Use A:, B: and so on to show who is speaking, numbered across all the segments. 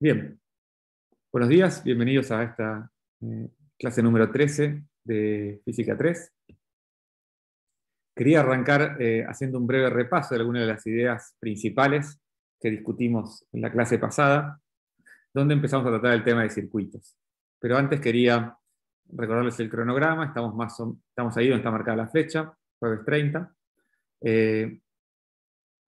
A: Bien, buenos días, bienvenidos a esta eh, clase número 13 de Física 3. Quería arrancar eh, haciendo un breve repaso de algunas de las ideas principales que discutimos en la clase pasada, donde empezamos a tratar el tema de circuitos. Pero antes quería recordarles el cronograma, estamos, más estamos ahí donde está marcada la flecha, jueves 30, eh,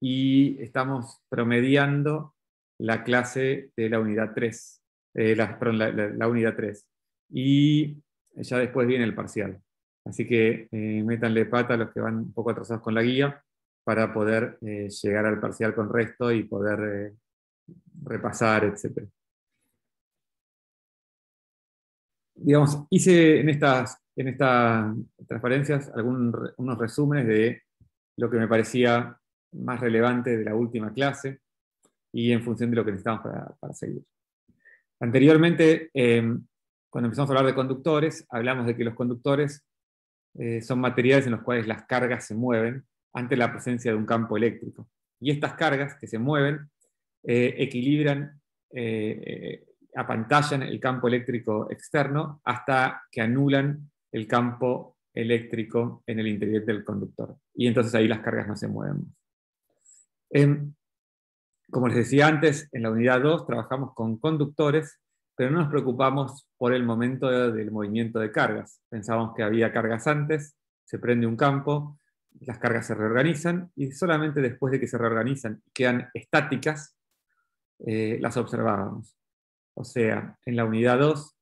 A: y estamos promediando la clase de la unidad 3, eh, perdón, la, unidad 3. Y ya después viene el parcial. Así que eh, métanle pata a los que van un poco atrasados con la guía para poder eh, llegar al parcial con resto y poder repasar, etc. Digamos, hice en estas, en estas transparencias algunos resúmenes de lo que me parecía más relevante de la última clase y en función de lo que necesitamos para, seguir. Anteriormente, em, cuando empezamos a hablar de conductores, hablamos de que los conductores eh, son materiales en los cuales las cargas se mueven ante la presencia de un campo eléctrico. Y estas cargas que se mueven eh, equilibran, eh, apantallan el campo eléctrico externo hasta que anulan el campo eléctrico en el interior del conductor. Y entonces ahí las cargas no se mueven. Como les decía antes, en la unidad 2 trabajamos con conductores, pero no nos preocupamos por el momento del movimiento de cargas. Pensábamos que había cargas antes, se prende un campo, las cargas se reorganizan y solamente después de que se reorganizan y quedan estáticas, eh, las observábamos. O sea, en la unidad 2,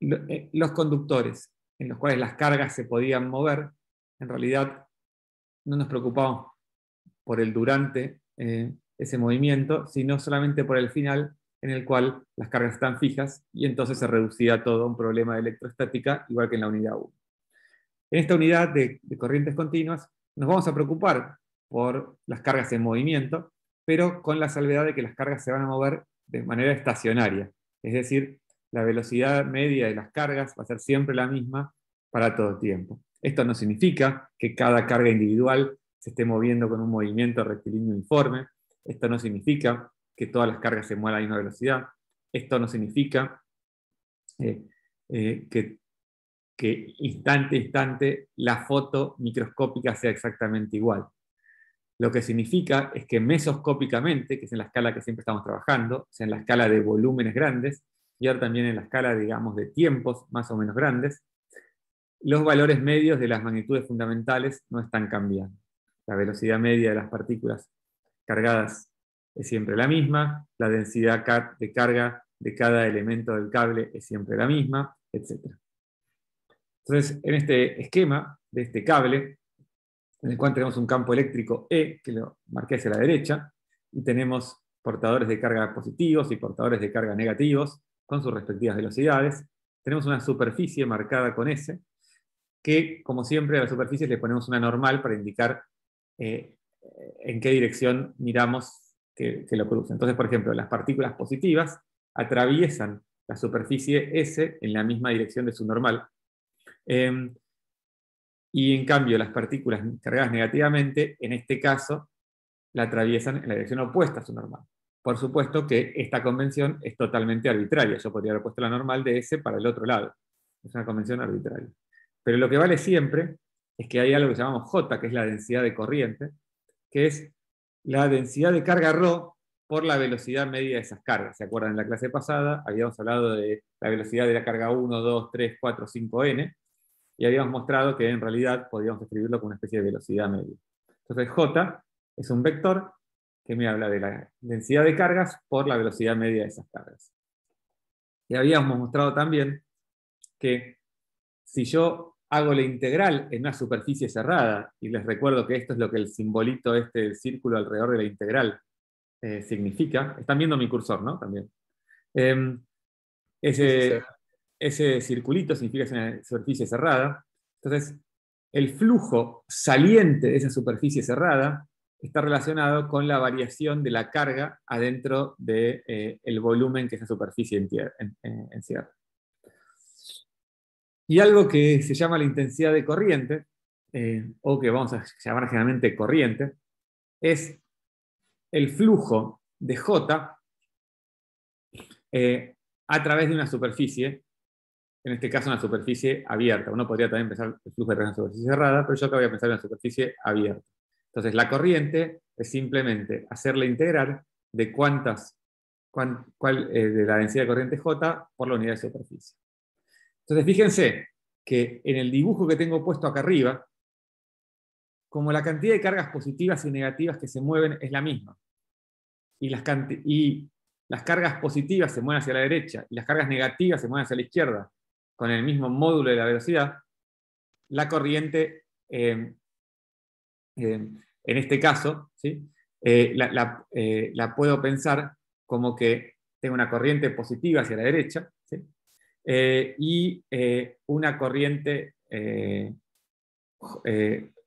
A: eh, los conductores en los cuales las cargas se podían mover, en realidad no nos preocupamos por el durante eh, ese movimiento, sino solamente por el final en el cual las cargas están fijas y entonces se reducía todo a un problema de electrostática, igual que en la unidad 1. En esta unidad de, corrientes continuas nos vamos a preocupar por las cargas en movimiento, pero con la salvedad de que las cargas se van a mover de manera estacionaria, es decir, la velocidad media de las cargas va a ser siempre la misma para todo tiempo. Esto no significa que cada carga individual se esté moviendo con un movimiento rectilíneo uniforme, esto no significa que todas las cargas se muevan a la misma velocidad. Esto no significa eh, eh, que, que, instante a instante la foto microscópica sea exactamente igual. Lo que significa es que mesoscópicamente, que es en la escala que siempre estamos trabajando, sea, en la escala de volúmenes grandes, y ahora también en la escala, digamos, de tiempos más o menos grandes, los valores medios de las magnitudes fundamentales no están cambiando. La velocidad media de las partículas cargadas es siempre la misma, la densidad de carga de cada elemento del cable es siempre la misma, etc. Entonces, en este esquema de este cable, en el cual tenemos un campo eléctrico E, que lo marqué hacia la derecha, y tenemos portadores de carga positivos y portadores de carga negativos, con sus respectivas velocidades. Tenemos una superficie marcada con S, que, como siempre, a la superficie le ponemos una normal para indicar eh, en qué dirección miramos que, lo cruza. Entonces, por ejemplo, las partículas positivas atraviesan la superficie S en la misma dirección de su normal. Em, y en cambio, las partículas cargadas negativamente, en este caso, la atraviesan en la dirección opuesta a su normal. Por supuesto que esta convención es totalmente arbitraria. Yo podría haber puesto la normal de S para el otro lado. Es una convención arbitraria. Pero lo que vale siempre es que hay algo que llamamos J, que es la densidad de corriente, que es la densidad de carga ρ por la velocidad media de esas cargas. ¿Se acuerdan? En la clase pasada habíamos hablado de la velocidad de la carga 1, 2, 3, 4, 5n, y habíamos mostrado que en realidad podíamos escribirlo con una especie de velocidad media. Entonces J es un vector que me habla de la densidad de cargas por la velocidad media de esas cargas. Y habíamos mostrado también que si yo hago la integral en una superficie cerrada, y les recuerdo que esto es lo que el simbolito este del círculo alrededor de la integral eh, significa. Están viendo mi cursor, ¿no? También. Em, ese, ese circulito significa que es una superficie cerrada. Entonces, el flujo saliente de esa superficie cerrada está relacionado con la variación de la carga adentro del de, eh, volumen que esa superficie encierra. Y algo que se llama la intensidad de corriente, eh, o que vamos a llamar generalmente corriente, es el flujo de J eh, a través de una superficie, en este caso una superficie abierta. Uno podría también pensar el flujo de una superficie cerrada, pero yo acá voy a pensar en una superficie abierta. Entonces, la corriente es simplemente hacerle integrar de cuántas, cuál, eh, de la densidad de corriente J por la unidad de superficie. Entonces, fíjense que en el dibujo que tengo puesto acá arriba, como la cantidad de cargas positivas y negativas que se mueven es la misma, y las, cargas positivas se mueven hacia la derecha y las cargas negativas se mueven hacia la izquierda, con el mismo módulo de la velocidad, la corriente, eh, eh, en este caso, ¿sí? Eh, la, puedo pensar como que tengo una corriente positiva hacia la derecha y una corriente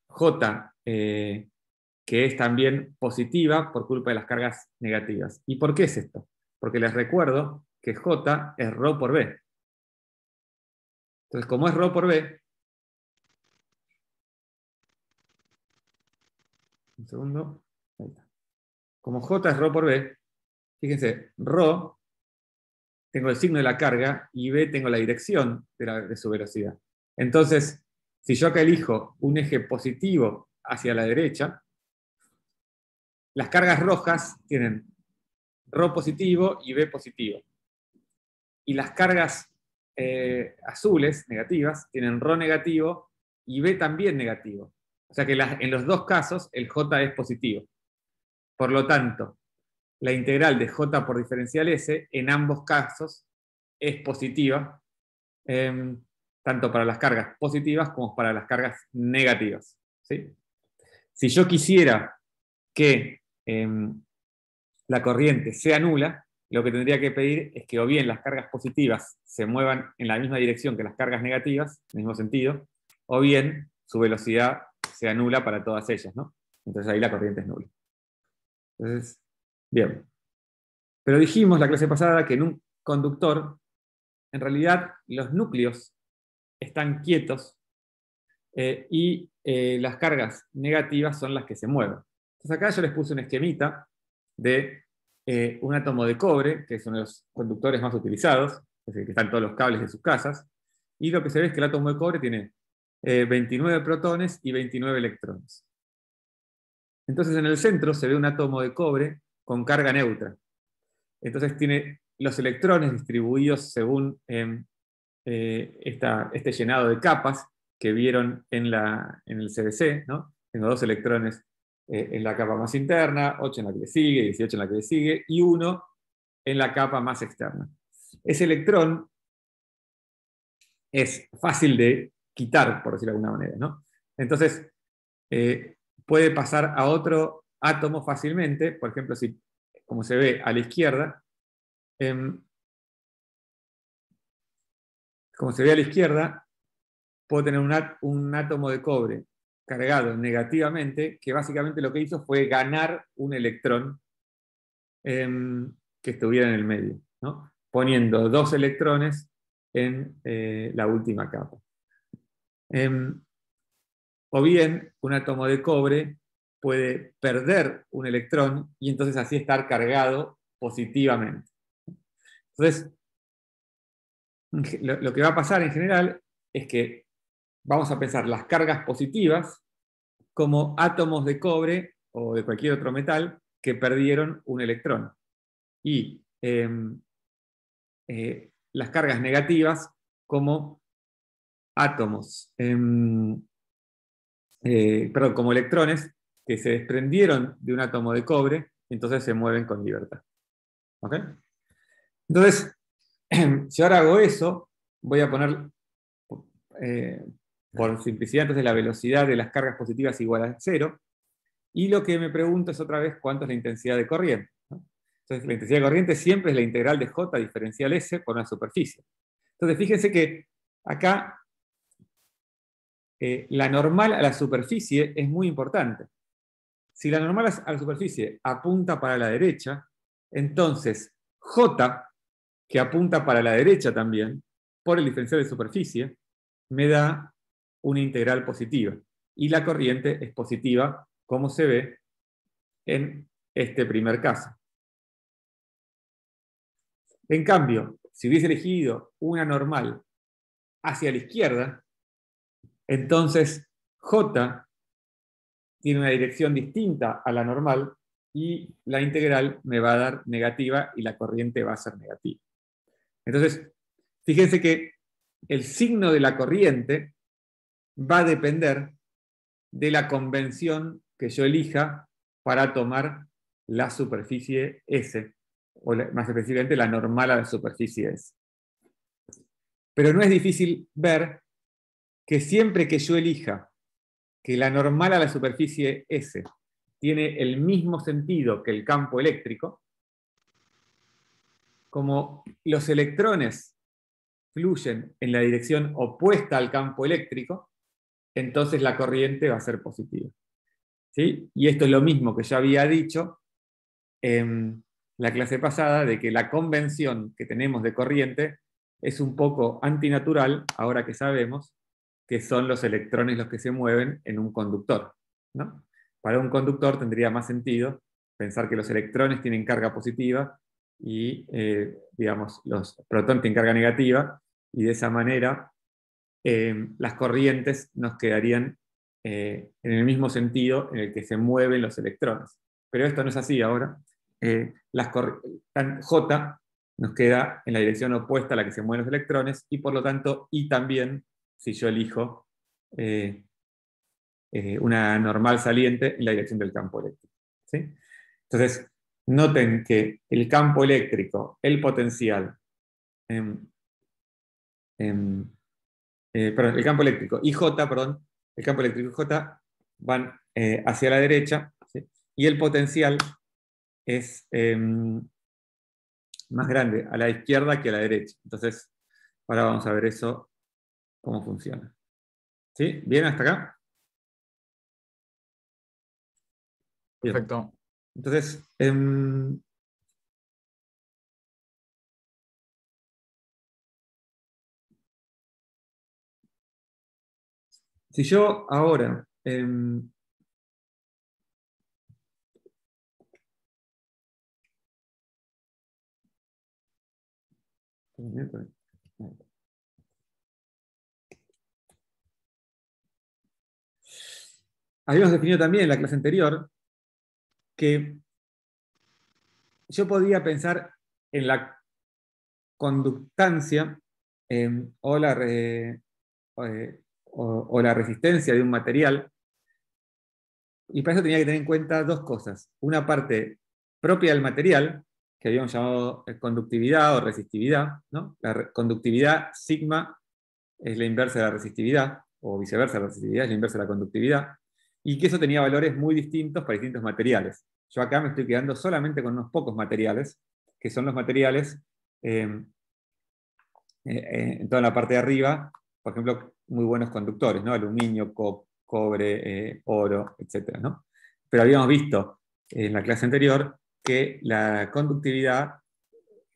A: J que es también positiva por culpa de las cargas negativas. ¿Y por qué es esto? Porque les recuerdo que J es ρ por B. Entonces, como es ρ por B, un segundo, ahí está. Como J es ρ por B, fíjense, ρ tengo el signo de la carga y B tengo la dirección de, su velocidad. Entonces, si yo acá elijo un eje positivo hacia la derecha, las cargas rojas tienen ρ positivo y B positivo. Y las cargas eh, azules, negativas, tienen ρ negativo y B también negativo. O sea que en los dos casos el J es positivo. Por lo tanto, la integral de J por diferencial S en ambos casos es positiva, em, tanto para las cargas positivas como para las cargas negativas. Si yo quisiera que Em, la corriente sea nula, lo que tendría que pedir es que o bien las cargas positivas se muevan en la misma dirección que las cargas negativas, en el mismo sentido, o bien su velocidad sea nula para todas ellas, ¿no? Entonces ahí la corriente es nula. Entonces, bien. Pero dijimos la clase pasada que en un conductor, en realidad los núcleos están quietos eh, y eh, las cargas negativas son las que se mueven. Entonces acá yo les puse un esquemita de eh, un átomo de cobre, que es uno de los conductores más utilizados, es decir, que están todos los cables de sus casas, y lo que se ve es que el átomo de cobre tiene 29 eh, protones y 29 electrones. Entonces en el centro se ve un átomo de cobre con carga neutra. Entonces tiene los electrones distribuidos según em, eh, este llenado de capas que vieron en, la, en el CDC. ¿no? Tengo dos electrones eh, en la capa más interna, 8 en la que le sigue, 18 en la que le sigue, y 1 en la capa más externa. Ese electrón es fácil de quitar, por decirlo de alguna manera. ¿no? Entonces, eh, puede pasar a otro átomo fácilmente, por ejemplo, si, como se ve a la izquierda, em, como se ve a la izquierda, puedo tener un átomo de cobre cargado negativamente, que básicamente lo que hizo fue ganar un electrón em, que estuviera en el medio, poniendo dos electrones en eh, la última capa. Em, o bien, un átomo de cobre puede perder un electrón y entonces así estar cargado positivamente. Entonces, lo que va a pasar en general es que vamos a pensar las cargas positivas como átomos de cobre o de cualquier otro metal que perdieron un electrón. Y em, eh, las cargas negativas como átomos, em, eh, perdón, como electrones que se desprendieron de un átomo de cobre entonces se mueven con libertad. Entonces, si ahora hago eso, voy a poner eh, por simplicidad, entonces la velocidad de las cargas positivas igual a cero. Y lo que me pregunto es otra vez cuánto es la intensidad de corriente. Entonces, la intensidad de corriente siempre es la integral de J diferencial S por una superficie. Entonces, fíjense que acá eh, la normal a la superficie es muy importante. Si la normal a la superficie apunta para la derecha, entonces J, que apunta para la derecha también, por el diferencial de superficie, me da una integral positiva. Y la corriente es positiva, como se ve en este primer caso. En cambio, si hubiese elegido una normal hacia la izquierda, entonces J tiene una dirección distinta a la normal y la integral me va a dar negativa y la corriente va a ser negativa. Entonces, fíjense que el signo de la corriente va a depender de la convención que yo elija para tomar la superficie S, o más específicamente la normal a la superficie S. Pero no es difícil ver que siempre que yo elija que la normal a la superficie S tiene el mismo sentido que el campo eléctrico, como los electrones fluyen en la dirección opuesta al campo eléctrico, entonces la corriente va a ser positiva. ¿Sí? Y esto es lo mismo que ya había dicho en la clase pasada, de que la convención que tenemos de corriente es un poco antinatural, ahora que sabemos que son los electrones los que se mueven en un conductor. Para un conductor tendría más sentido pensar que los electrones tienen carga positiva y, eh, digamos, los protones tienen carga negativa, y de esa manera eh, las corrientes nos quedarían eh, en el mismo sentido en el que se mueven los electrones. Pero esto no es así ahora. las J nos queda en la dirección opuesta a la que se mueven los electrones y por lo tanto I también, si yo elijo una normal saliente en la dirección del campo eléctrico. Entonces, noten que el campo eléctrico, el potencial, em, em, eh, perdón, el campo eléctrico y J, perdón, el campo eléctrico y J van eh, hacia la derecha y el potencial es em, más grande a la izquierda que a la derecha. Entonces, ahora vamos a ver eso, cómo funciona. ¿Sí? ¿Bien hasta acá?
B: Perfecto.
A: Entonces, em, si yo ahora em, Habíamos definido también en la clase anterior que yo podía pensar en la conductancia em, o, la eh, o, la resistencia de un material, y para eso tenía que tener en cuenta dos cosas. Una parte propia del material, que habíamos llamado eh, conductividad o resistividad. ¿no? La conductividad sigma es la inversa de la resistividad, o viceversa, la resistividad es la inversa de la conductividad y que eso tenía valores muy distintos para distintos materiales. Yo acá me estoy quedando solamente con unos pocos materiales, que son los materiales em, eh, eh, en toda la parte de arriba, por ejemplo, muy buenos conductores, ¿no? aluminio, cobre, eh, oro, etc. ¿no? Pero habíamos visto en la clase anterior que la conductividad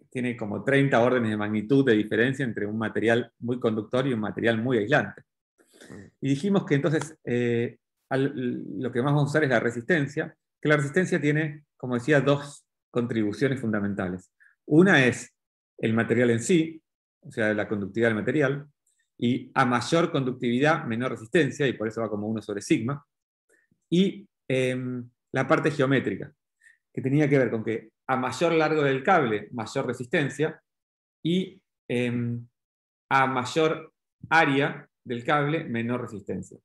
A: tiene como 30 órdenes de magnitud de diferencia entre un material muy conductor y un material muy aislante. Y dijimos que entonces lo que más vamos a usar es la resistencia, que la resistencia tiene, como decía, dos contribuciones fundamentales. Una es el material en sí, o sea, la conductividad del material, y a mayor conductividad, menor resistencia, y por eso va como 1 sobre sigma. Y em, la parte geométrica, que tenía que ver con que a mayor largo del cable, mayor resistencia, y em, a mayor área del cable, menor resistencia.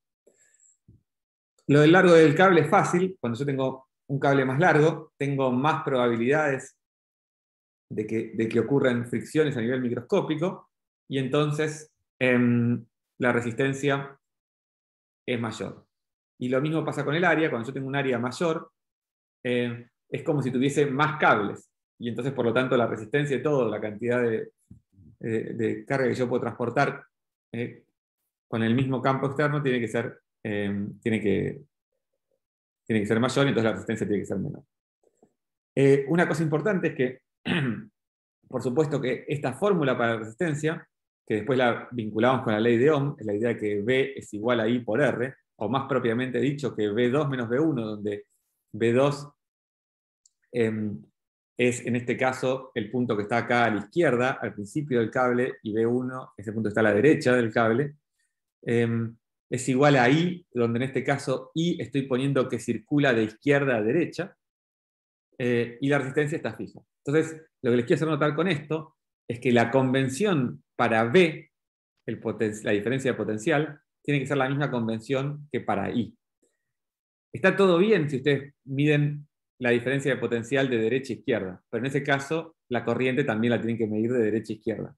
A: Lo del largo del cable es fácil. Cuando yo tengo un cable más largo, tengo más probabilidades de que, ocurran fricciones a nivel microscópico y entonces em, la resistencia es mayor. Y lo mismo pasa con el área. Cuando yo tengo un área mayor, eh, es como si tuviese más cables. Y entonces, por lo tanto, la resistencia de todo, la cantidad de, de, carga que yo puedo transportar eh, con el mismo campo externo tiene que ser Em, tiene, que, tiene que ser mayor y entonces la resistencia tiene que ser menor. Eh, una cosa importante es que, por supuesto que esta fórmula para la resistencia, que después la vinculamos con la ley de Ohm, es la idea de que V es igual a I por R, o más propiamente dicho que V2 menos V1, donde V2 em, es en este caso el punto que está acá a la izquierda, al principio del cable, y B1, ese punto está a la derecha del cable. Em, es igual a I, donde en este caso I estoy poniendo que circula de izquierda a derecha, eh, y la resistencia está fija. Entonces, lo que les quiero hacer notar con esto es que la convención para B, la diferencia de potencial, tiene que ser la misma convención que para I. Está todo bien si ustedes miden la diferencia de potencial de derecha a izquierda, pero en ese caso la corriente también la tienen que medir de derecha a izquierda.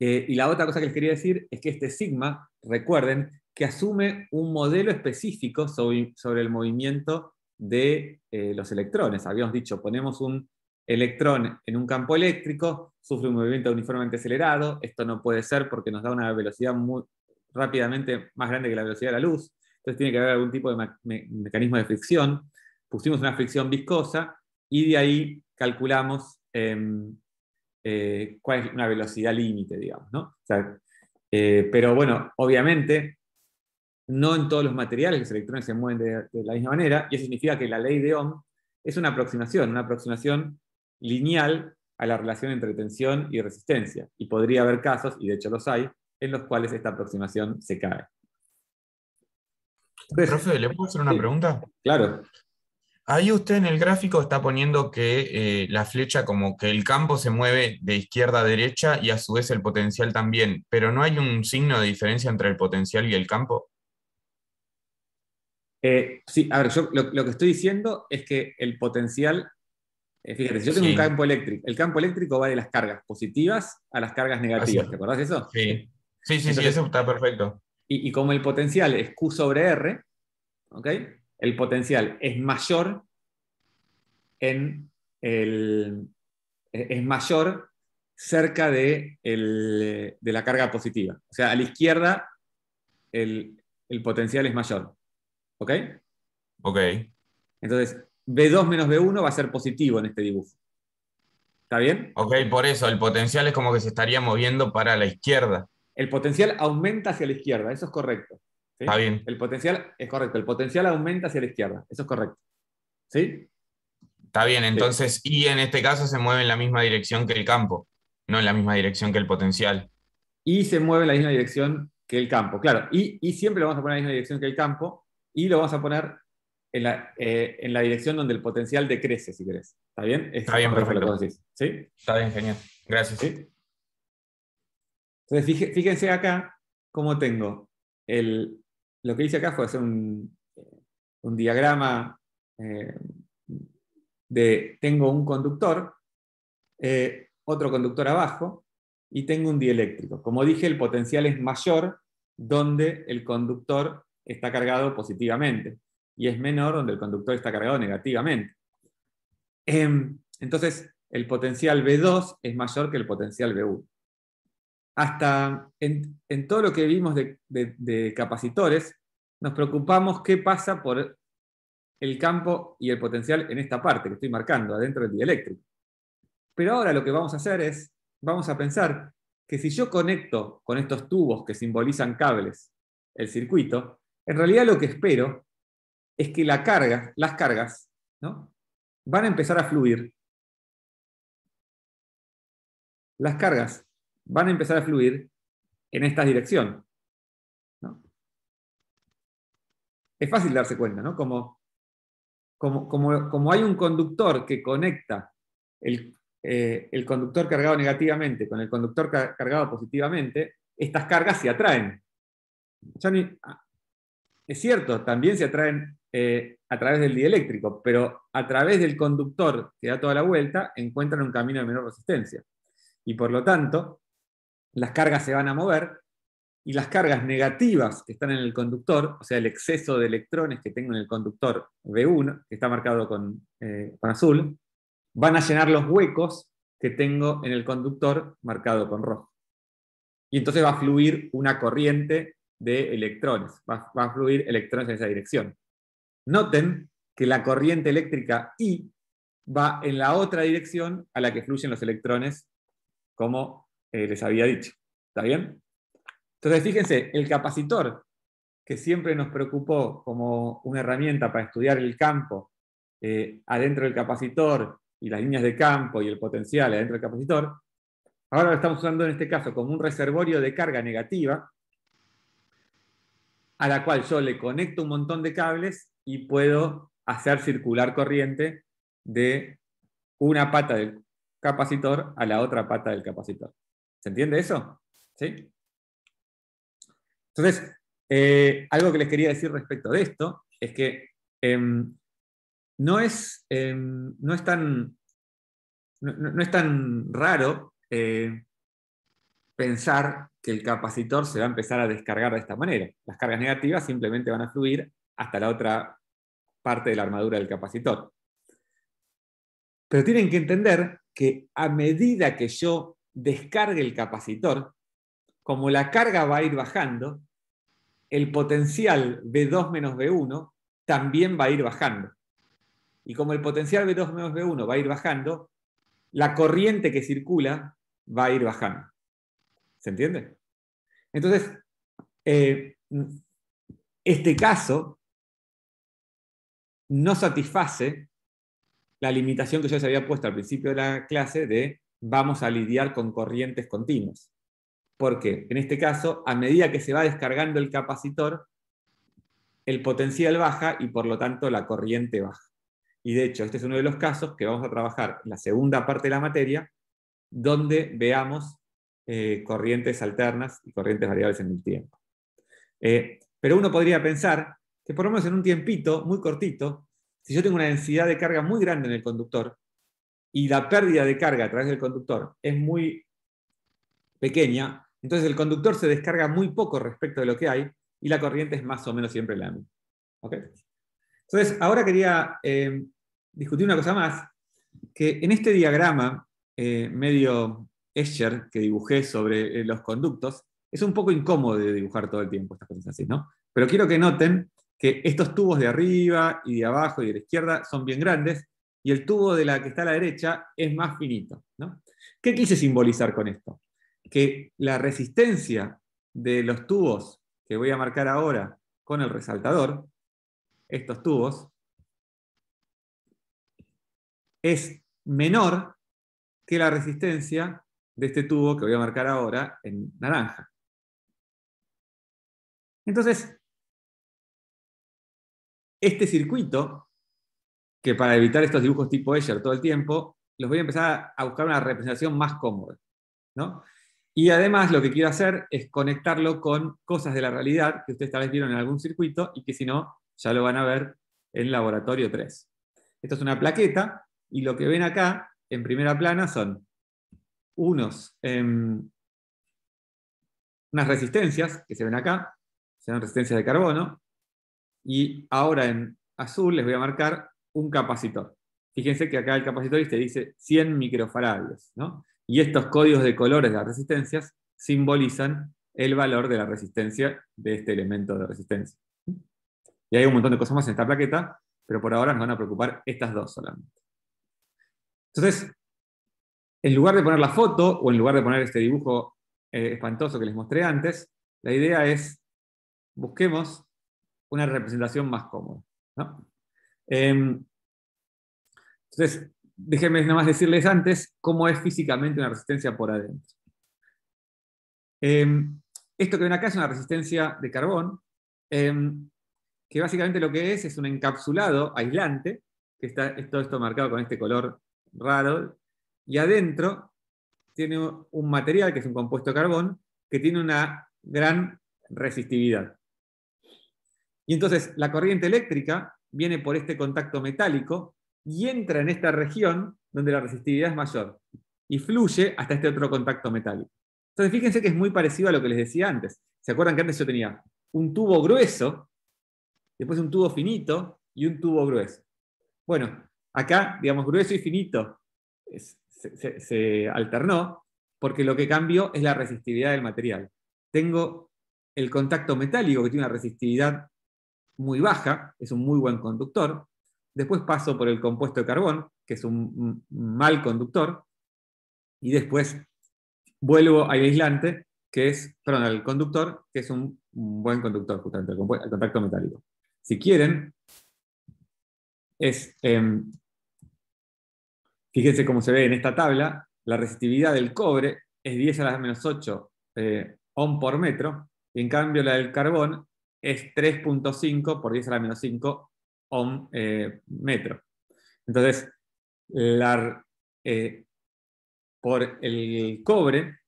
A: Eh, y la otra cosa que les quería decir es que este sigma, recuerden, que asume un modelo específico sobre, el movimiento de eh, los electrones. Habíamos dicho, ponemos un electrón en un campo eléctrico, sufre un movimiento uniformemente acelerado, esto no puede ser porque nos da una velocidad rápidamente más grande que la velocidad de la luz, entonces tiene que haber algún tipo de mecanismo de fricción. Pusimos una fricción viscosa y de ahí calculamos em, eh, cuál es una velocidad límite, digamos. Eh, pero bueno, obviamente, no en todos los materiales los electrones se mueven de, la misma manera, y eso significa que la ley de Ohm es una aproximación, una aproximación lineal a la relación entre tensión y resistencia. Y podría haber casos, y de hecho los hay, en los cuales esta aproximación se cae.
B: Profe, ¿le puedo hacer una pregunta?
A: Claro.
B: Ahí usted en el gráfico está poniendo que eh, la flecha como que el campo se mueve de izquierda a derecha y a su vez el potencial también, pero ¿no hay un signo de diferencia entre el potencial y el campo?
A: Eh, sí, a ver, yo lo, que estoy diciendo es que el potencial, eh, fíjate, si yo tengo un campo eléctrico, el campo eléctrico va de las cargas positivas a las cargas negativas, ¿te acordás de eso?
B: Sí, sí, sí, sí, eso está perfecto.
A: Y, y, como el potencial es Q sobre R, ¿okay? el potencial es mayor en el, es mayor cerca de, el, de, la carga positiva. O sea, a la izquierda el, el, potencial es mayor. ¿Ok?
B: Ok.
A: Entonces, B2 menos B1 va a ser positivo en este dibujo. ¿Está bien?
B: Ok, por eso el potencial es como que se estaría moviendo para la izquierda.
A: El potencial aumenta hacia la izquierda, eso es correcto.
B: Está bien.
A: El potencial es correcto, el potencial aumenta hacia la izquierda, eso es correcto. ¿Sí?
B: Está bien, entonces, y en este caso se mueve en la misma dirección que el campo, no en la misma dirección que el potencial.
A: Y se mueve en la misma dirección que el campo, claro. Y, siempre lo vamos a poner en la misma dirección que el campo, y lo vamos a poner en la, eh, en la dirección donde el potencial decrece, si querés. ¿Está bien?
B: Está bien, perfecto.
A: ¿Sí?
B: Está bien, genial. Gracias.
A: Entonces, fíjense acá cómo tengo el, lo que hice acá fue hacer un, diagrama eh, de, tengo un conductor, eh, otro conductor abajo, y tengo un dieléctrico. Como dije, el potencial es mayor donde el conductor está cargado positivamente, y es menor donde el conductor está cargado negativamente. Em, entonces, el potencial B2 es mayor que el potencial B1 hasta en, todo lo que vimos de, capacitores, nos preocupamos qué pasa por el campo y el potencial en esta parte que estoy marcando, adentro del dieléctrico. Pero ahora lo que vamos a hacer es, vamos a pensar que si yo conecto con estos tubos que simbolizan cables el circuito, en realidad lo que espero es que las cargas ¿no? van a empezar a fluir. Las cargas van a empezar a fluir en esta dirección. Es fácil darse cuenta, ¿no? Como, como, como, hay un conductor que conecta el, eh, el, conductor cargado negativamente con el conductor cargado positivamente, estas cargas se atraen. Ah, es cierto, también se atraen eh, a través del dieléctrico, pero a través del conductor que da toda la vuelta encuentran un camino de menor resistencia. Y por lo tanto, las cargas se van a mover y las cargas negativas que están en el conductor, o sea, el exceso de electrones que tengo en el conductor V1, que está marcado con, eh, con azul, van a llenar los huecos que tengo en el conductor marcado con rojo. Y entonces va a fluir una corriente de electrones, va, va, a fluir electrones en esa dirección. Noten que la corriente eléctrica I va en la otra dirección a la que fluyen los electrones como eh, les había dicho. ¿Está bien? Entonces, fíjense, el capacitor, que siempre nos preocupó como una herramienta para estudiar el campo eh, adentro del capacitor y las líneas de campo y el potencial adentro del capacitor, ahora lo estamos usando en este caso como un reservorio de carga negativa, a la cual yo le conecto un montón de cables y puedo hacer circular corriente de una pata del capacitor a la otra pata del capacitor. ¿Se entiende eso? ¿Sí? Entonces, eh, algo que les quería decir respecto de esto es que em, no, es, em, no, es tan, no, es tan raro eh, pensar que el capacitor se va a empezar a descargar de esta manera. Las cargas negativas simplemente van a fluir hasta la otra parte de la armadura del capacitor. Pero tienen que entender que a medida que yo descargue el capacitor, como la carga va a ir bajando, el potencial B2 menos B1 también va a ir bajando. Y como el potencial B2 menos B1 va a ir bajando, la corriente que circula va a ir bajando. ¿Se entiende? Entonces, eh, este caso no satisface la limitación que yo les había puesto al principio de la clase de vamos a lidiar con corrientes continuas. Porque en este caso, a medida que se va descargando el capacitor, el potencial baja y por lo tanto la corriente baja. Y de hecho, este es uno de los casos que vamos a trabajar en la segunda parte de la materia, donde veamos eh, corrientes alternas y corrientes variables en el tiempo. Eh, pero uno podría pensar que por lo menos en un tiempito muy cortito, si yo tengo una densidad de carga muy grande en el conductor y la pérdida de carga a través del conductor es muy pequeña, entonces el conductor se descarga muy poco respecto de lo que hay y la corriente es más o menos siempre la misma. Entonces, ahora quería eh, discutir una cosa más, que en este diagrama medio Escher que dibujé sobre eh, los conductos, es un poco incómodo de dibujar todo el tiempo estas cosas así, ¿no? Pero quiero que noten que estos tubos de arriba y de abajo y de la izquierda son bien grandes y el tubo de la que está a la derecha es más finito, ¿no? ¿Qué quise simbolizar con esto? Que la resistencia de los tubos que voy a marcar ahora con el resaltador, estos tubos, es menor que la resistencia de este tubo que voy a marcar ahora en naranja. Entonces, este circuito, que para evitar estos dibujos tipo Escher todo el tiempo, los voy a empezar a buscar una representación más cómoda. Y además lo que quiero hacer es conectarlo con cosas de la realidad que ustedes tal vez vieron en algún circuito y que si no, ya lo van a ver en laboratorio 3. Esto es una plaqueta y lo que ven acá en primera plana son unos, em, unas resistencias que se ven acá, ven resistencias de carbono, y ahora en azul les voy a marcar un capacitor. Fíjense que acá el capacitor dice 100 microfarads, ¿no? Y estos códigos de colores de las resistencias simbolizan el valor de la resistencia de este elemento de resistencia. Y hay un montón de cosas más en esta plaqueta, pero por ahora nos van a preocupar estas dos solamente. Entonces, en lugar de poner la foto o en lugar de poner este dibujo eh, espantoso que les mostré antes, la idea es busquemos una representación más cómoda. Em, entonces, déjenme nada más decirles antes cómo es físicamente una resistencia por adentro. Em, esto que ven acá es una resistencia de carbón, em, que básicamente lo que es es un encapsulado aislante, que está todo esto marcado con este color raro, y adentro tiene un material que es un compuesto de carbón que tiene una gran resistividad. Y entonces la corriente eléctrica viene por este contacto metálico y entra en esta región donde la resistividad es mayor y fluye hasta este otro contacto metálico. Entonces fíjense que es muy parecido a lo que les decía antes. ¿Se acuerdan que antes yo tenía un tubo grueso, después un tubo finito y un tubo grueso? Bueno, acá, digamos, grueso y finito es, se, alternó, porque lo que cambió es la resistividad del material. Tengo el contacto metálico, que tiene una resistividad muy baja, es un muy buen conductor. Después paso por el compuesto de carbón, que es un mal conductor. Y después vuelvo al aislante, que es, perdón, al conductor, que es un, buen conductor, justamente, el contacto metálico. Si quieren, es, em, fíjense cómo se ve en esta tabla, la resistividad del cobre es 10 a la menos 8 eh, ohm por metro, y en cambio la del carbón es 3.5 por 10 a la menos 5 ohm eh, metro. Entonces, eh, por el cobre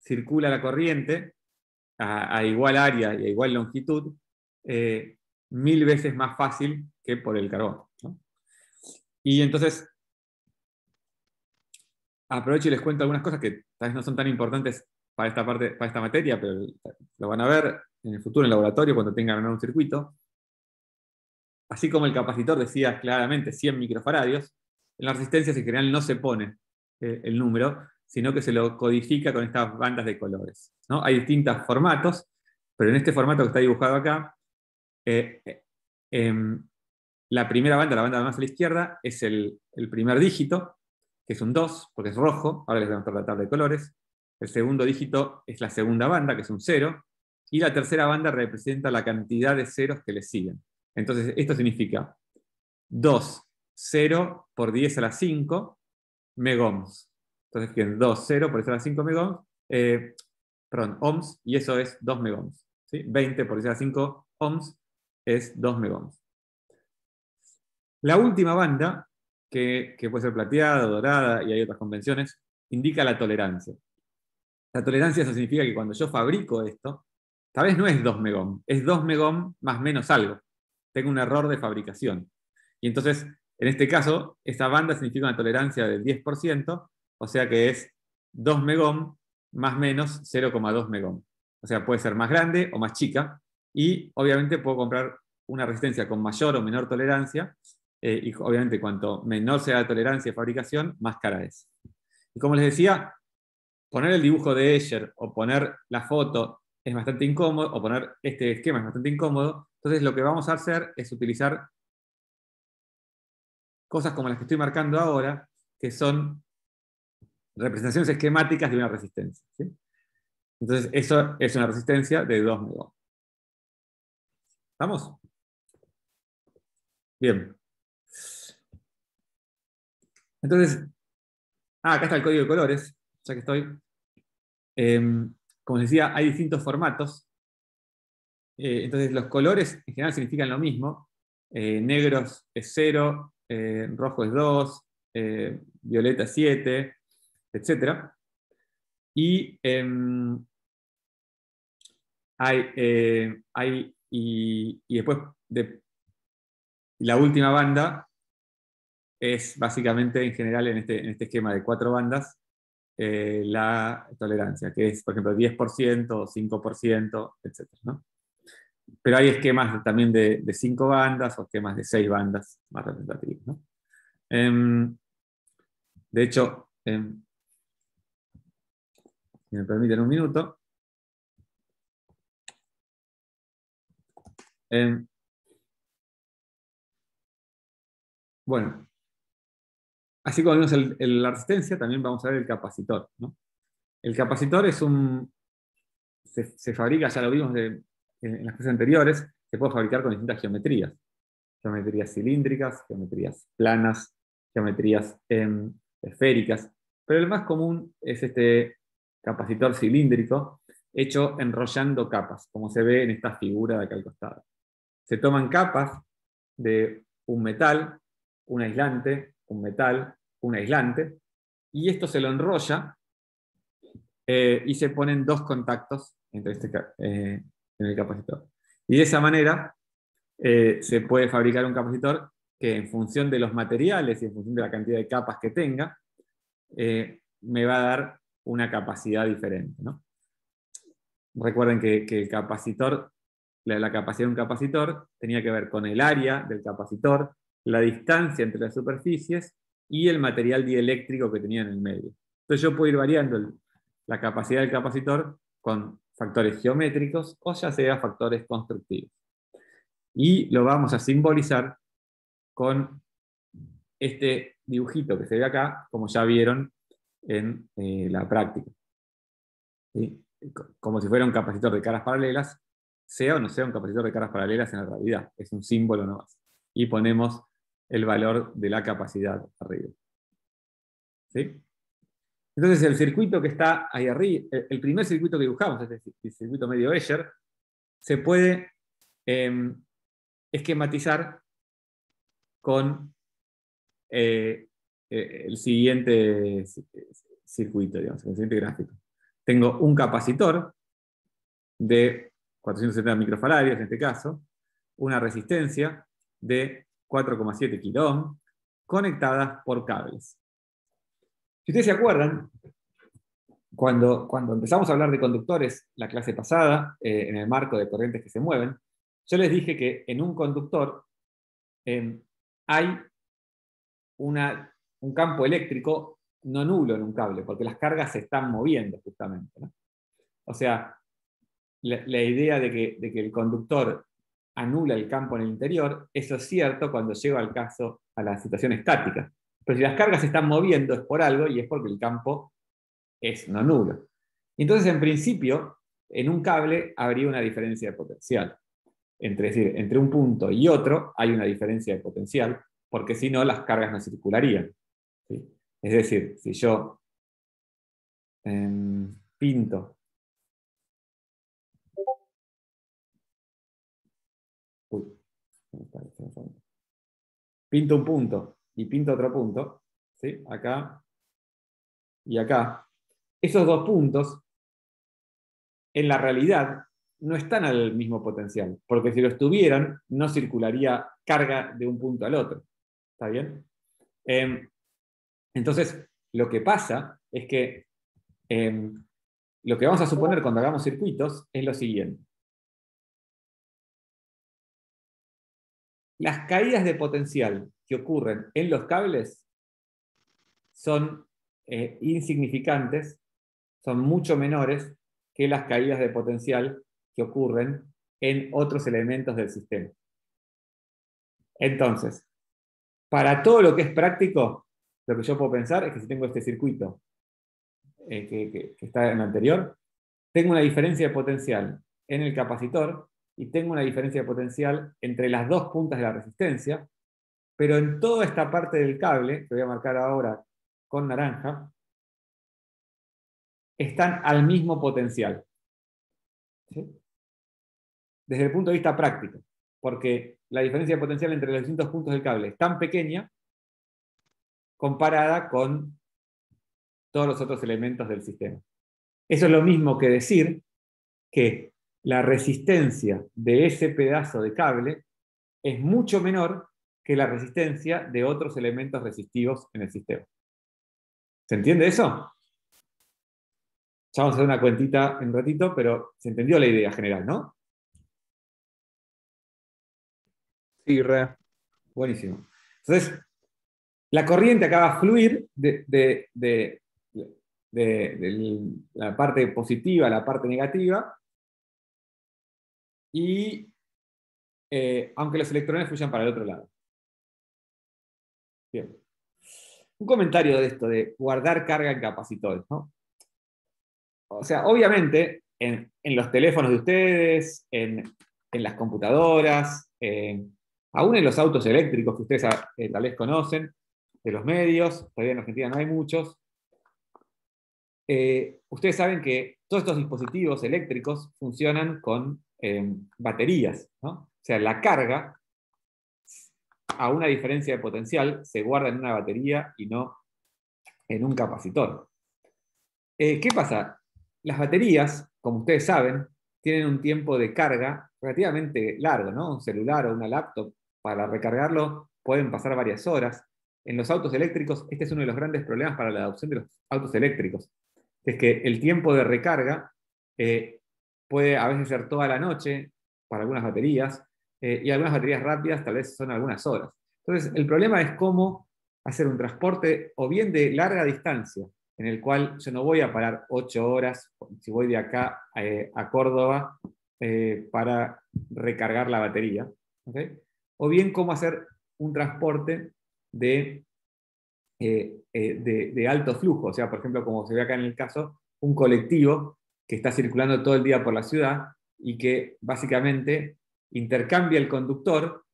A: circula la corriente a, igual área y a igual longitud mil veces más fácil que por el carbón. Y entonces, aprovecho y les cuento algunas cosas que tal vez no son tan importantes para esta, parte, para esta materia, pero lo van a ver en el futuro en el laboratorio cuando tengan un circuito. Así como el capacitor decía claramente 100 microfaradios, en las resistencias en general no se pone eh, el número, sino que se lo codifica con estas bandas de colores. ¿no? Hay distintos formatos, pero en este formato que está dibujado acá, eh, eh, em, la primera banda, la banda más a la izquierda, es el, primer dígito, que es un 2, porque es rojo, ahora les voy a mostrar la tabla de colores. El segundo dígito es la segunda banda, que es un 0, y la tercera banda representa la cantidad de ceros que le siguen. Entonces, esto significa 2, 0 por 10 a la 5 megohms. Entonces, que 2, 0 por 10 a la 5 megohms, eh, perdón, ohms, y eso es 2 megohms. 20 por 10 a la 5 ohms es 2 megohms. La última banda, que, puede ser plateada, dorada y hay otras convenciones, indica la tolerancia. La tolerancia eso significa que cuando yo fabrico esto, tal vez no es 2 megohm, es 2 megohm más menos algo. Tengo un error de fabricación. Y entonces, en este caso, esta banda significa una tolerancia del 10%, o sea que es 2 megohm más menos 0,2 megohm. O sea, puede ser más grande o más chica. Y obviamente puedo comprar una resistencia con mayor o menor tolerancia eh, y obviamente cuanto menor sea la tolerancia de fabricación, más cara es. Y como les decía, poner el dibujo de Escher o poner la foto es bastante incómodo, o poner este esquema es bastante incómodo, entonces lo que vamos a hacer es utilizar cosas como las que estoy marcando ahora, que son representaciones esquemáticas de una resistencia. Entonces, eso es una resistencia de 2 megahms. ¿Estamos? Bien. Entonces, ah, acá está el código de colores, ya que estoy. Em, como les decía, hay distintos formatos. Eh, entonces, los colores en general significan lo mismo. Eh, negros es 0, eh, rojo es 2, violeta 7, etc. Y em, hay, hay y, después de la última banda es básicamente en general en este, este esquema de cuatro bandas eh, la tolerancia, que es por ejemplo 10% o 5%, etc. Pero hay esquemas también de, de, cinco bandas o esquemas de seis bandas más representativos. Em, de hecho, em, si me permiten un minuto. Em, bueno, Así como vimos la resistencia, también vamos a ver el capacitor. El capacitor es un. Se, fabrica, ya lo vimos en las clases anteriores, se puede fabricar con distintas geometrías. Geometrías cilíndricas, geometrías planas, geometrías em, esféricas. Pero el más común es este capacitor cilíndrico hecho enrollando capas, como se ve en esta figura de acá al costado. Se toman capas de un metal, un aislante, un metal, un aislante, y esto se lo enrolla eh, y se ponen dos contactos entre este, eh, en el capacitor. Y de esa manera eh, se puede fabricar un capacitor que en función de los materiales y en función de la cantidad de capas que tenga, me va a dar una capacidad diferente. Recuerden que, el capacitor, la capacidad de un capacitor tenía que ver con el área del capacitor, la distancia entre las superficies y el material dieléctrico que tenía en el medio. Entonces yo puedo ir variando la capacidad del capacitor con factores geométricos o ya sea factores constructivos. Y lo vamos a simbolizar con este dibujito que se ve acá, como ya vieron en eh, la práctica. Como si fuera un capacitor de caras paralelas, sea o no sea un capacitor de caras paralelas en la realidad, es un símbolo no más. Y ponemos el valor de la capacidad arriba. ¿Sí? Entonces el circuito que está ahí arriba, el primer circuito que dibujamos, este circuito medio Escher, se puede em, esquematizar con eh, eh, el siguiente circuito, digamos, el siguiente gráfico. Tengo un capacitor de 470 microfaradios en este caso, una resistencia de 4,7 kilo conectadas por cables. Si ustedes se acuerdan, cuando, cuando empezamos a hablar de conductores la clase pasada, eh, en el marco de corrientes que se mueven, yo les dije que en un conductor em, hay una, un campo eléctrico no nulo en un cable, porque las cargas se están moviendo justamente. O sea, la, idea de que, de que, el conductor anula el campo en el interior, eso es cierto cuando llega al caso a la situación estática. Pero si las cargas se están moviendo es por algo y es porque el campo es no nulo. Entonces, en principio, en un cable habría una diferencia de potencial. Entre, decir, entre un punto y otro hay una diferencia de potencial, porque si no, las cargas no circularían. Es decir, si yo em, pinto pinto un punto y pinto otro punto, ¿sí? acá y acá, esos dos puntos en la realidad no están al mismo potencial, porque si lo estuvieran, no circularía carga de un punto al otro. ¿Está bien? Em, entonces, lo que pasa es que em, lo que vamos a suponer cuando hagamos circuitos es lo siguiente. Las caídas de potencial que ocurren en los cables son eh, insignificantes, son mucho menores que las caídas de potencial que ocurren en otros elementos del sistema. Entonces, para todo lo que es práctico, lo que yo puedo pensar es que si tengo este circuito eh, que, que está en lo anterior, tengo una diferencia de potencial en el capacitor y tengo una diferencia de potencial entre las dos puntas de la resistencia, pero en toda esta parte del cable, que voy a marcar ahora con naranja, están al mismo potencial. Desde el punto de vista práctico, porque la diferencia de potencial entre los distintos puntos del cable es tan pequeña comparada con todos los otros elementos del sistema. Eso es lo mismo que decir que la resistencia de ese pedazo de cable es mucho menor que la resistencia de otros elementos resistivos en el sistema. ¿Se entiende eso? Ya vamos a hacer una cuentita en un ratito, pero se entendió la idea general, ¿no?
B: Sí, re.
A: Buenísimo. Entonces, la corriente acaba de fluir de, de la parte positiva a la parte negativa, y eh, aunque los electrones fluyan para el otro lado. Un comentario de esto, de guardar carga en capacitores. ¿no? O sea, obviamente, en, los teléfonos de ustedes, en, las computadoras, aún en los autos eléctricos que ustedes eh, tal vez conocen, de los medios, todavía en Argentina no hay muchos, eh, ustedes saben que todos estos dispositivos eléctricos funcionan con baterías. O sea, la carga, a una diferencia de potencial, se guarda en una batería y no en un capacitor. Eh, ¿Qué pasa? Las baterías, como ustedes saben, tienen un tiempo de carga relativamente largo, ¿no? Un celular o una laptop, para recargarlo pueden pasar varias horas. En los autos eléctricos, este es uno de los grandes problemas para la adopción de los autos eléctricos. Es que el tiempo de recarga eh, puede a veces ser toda la noche para algunas baterías, eh, y algunas baterías rápidas tal vez son algunas horas. Entonces, el problema es cómo hacer un transporte o bien de larga distancia, en el cual yo no voy a parar ocho horas, si voy de acá eh, a Córdoba, eh, para recargar la batería, o bien cómo hacer un transporte de, de, de alto flujo, o sea, por ejemplo, como se ve acá en el caso, un colectivo que está circulando todo el día por la ciudad y que básicamente intercambia el conductor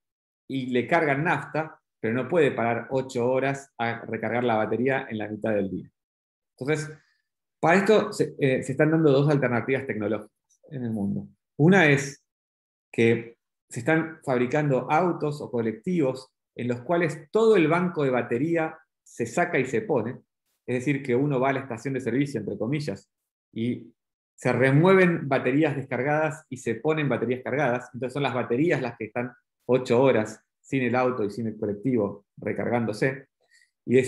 A: y le cargan nafta pero no puede parar 8 horas a recargar la batería en la mitad del día. Entonces, para esto se, eh, se están dando dos alternativas tecnológicas en el mundo. Una es que se están fabricando autos o colectivos en los cuales todo el banco de batería se saca y se pone, es decir, que uno va a la estación de servicio, entre comillas, y se remueven baterías descargadas y se ponen baterías cargadas, entonces son las baterías las que están ocho horas sin el auto y sin el colectivo recargándose, y de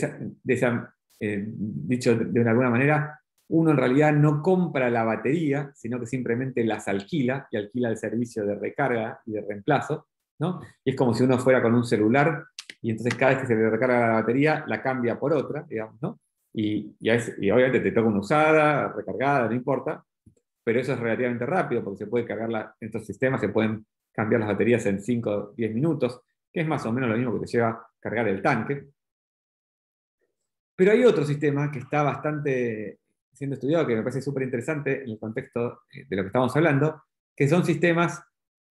A: esa, eh, dicho de alguna manera, uno en realidad no compra la batería, sino que simplemente las alquila y alquila el servicio de recarga y de reemplazo. ¿no? Y es como si uno fuera con un celular y entonces cada vez que se recarga la batería la cambia por otra, digamos, ¿no? Y, y, obviamente te toca una usada, recargada, no importa, pero eso es relativamente rápido porque se puede cargar la, estos sistemas, se pueden cambiar las baterías en 5 o 10 minutos, que es más o menos lo mismo que te lleva cargar el tanque. Pero hay otro sistema que está bastante siendo estudiado, que me parece súper interesante en el contexto eh, de lo que estamos hablando, que son sistemas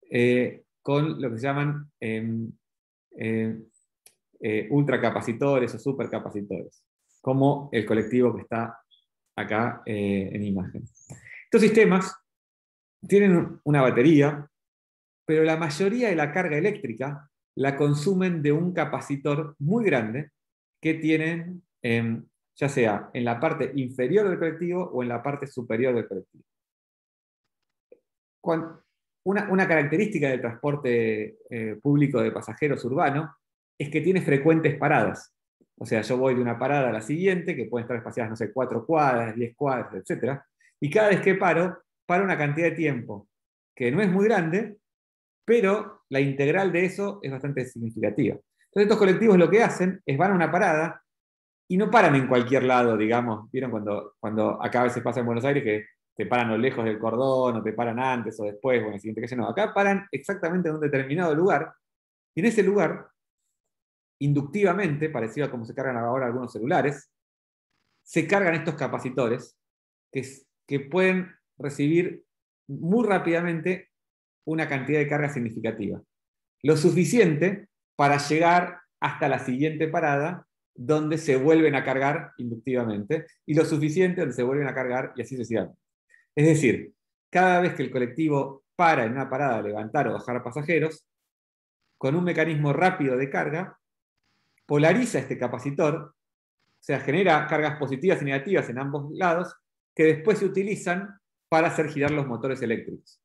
A: eh, con lo que se llaman em, eh, ultracapacitores o supercapacitores, como el colectivo que está acá en imagen. Estos sistemas tienen una batería, pero la mayoría de la carga eléctrica la consumen de un capacitor muy grande que tienen ya sea en la parte inferior del colectivo o en la parte superior del colectivo. Una, característica del transporte eh, público de pasajeros urbano es que tiene frecuentes paradas. O sea, yo voy de una parada a la siguiente, que pueden estar espaciadas, no sé, cuatro cuadras, diez cuadras, etc. Y cada vez que paro, paro una cantidad de tiempo que no es muy grande, pero la integral de eso es bastante significativa. Entonces, estos colectivos lo que hacen es van a una parada, y no paran en cualquier lado, digamos. ¿Vieron cuando, cuando acá a veces pasa en Buenos Aires que te paran o lejos del cordón, o te paran antes o después, o en el siguiente calle? No, acá paran exactamente en un determinado lugar, y en ese lugar, inductivamente, parecido a como se cargan ahora algunos celulares, se cargan estos capacitores que, que pueden recibir muy rápidamente una cantidad de carga significativa. Lo suficiente para llegar hasta la siguiente parada donde se vuelven a cargar inductivamente y lo suficiente donde se vuelven a cargar y así sucesivamente. Es decir, cada vez que el colectivo para en una parada levantar o bajar pasajeros, con un mecanismo rápido de carga, polariza este capacitor, o sea, genera cargas positivas y negativas en ambos lados, que después se utilizan para hacer girar los motores eléctricos.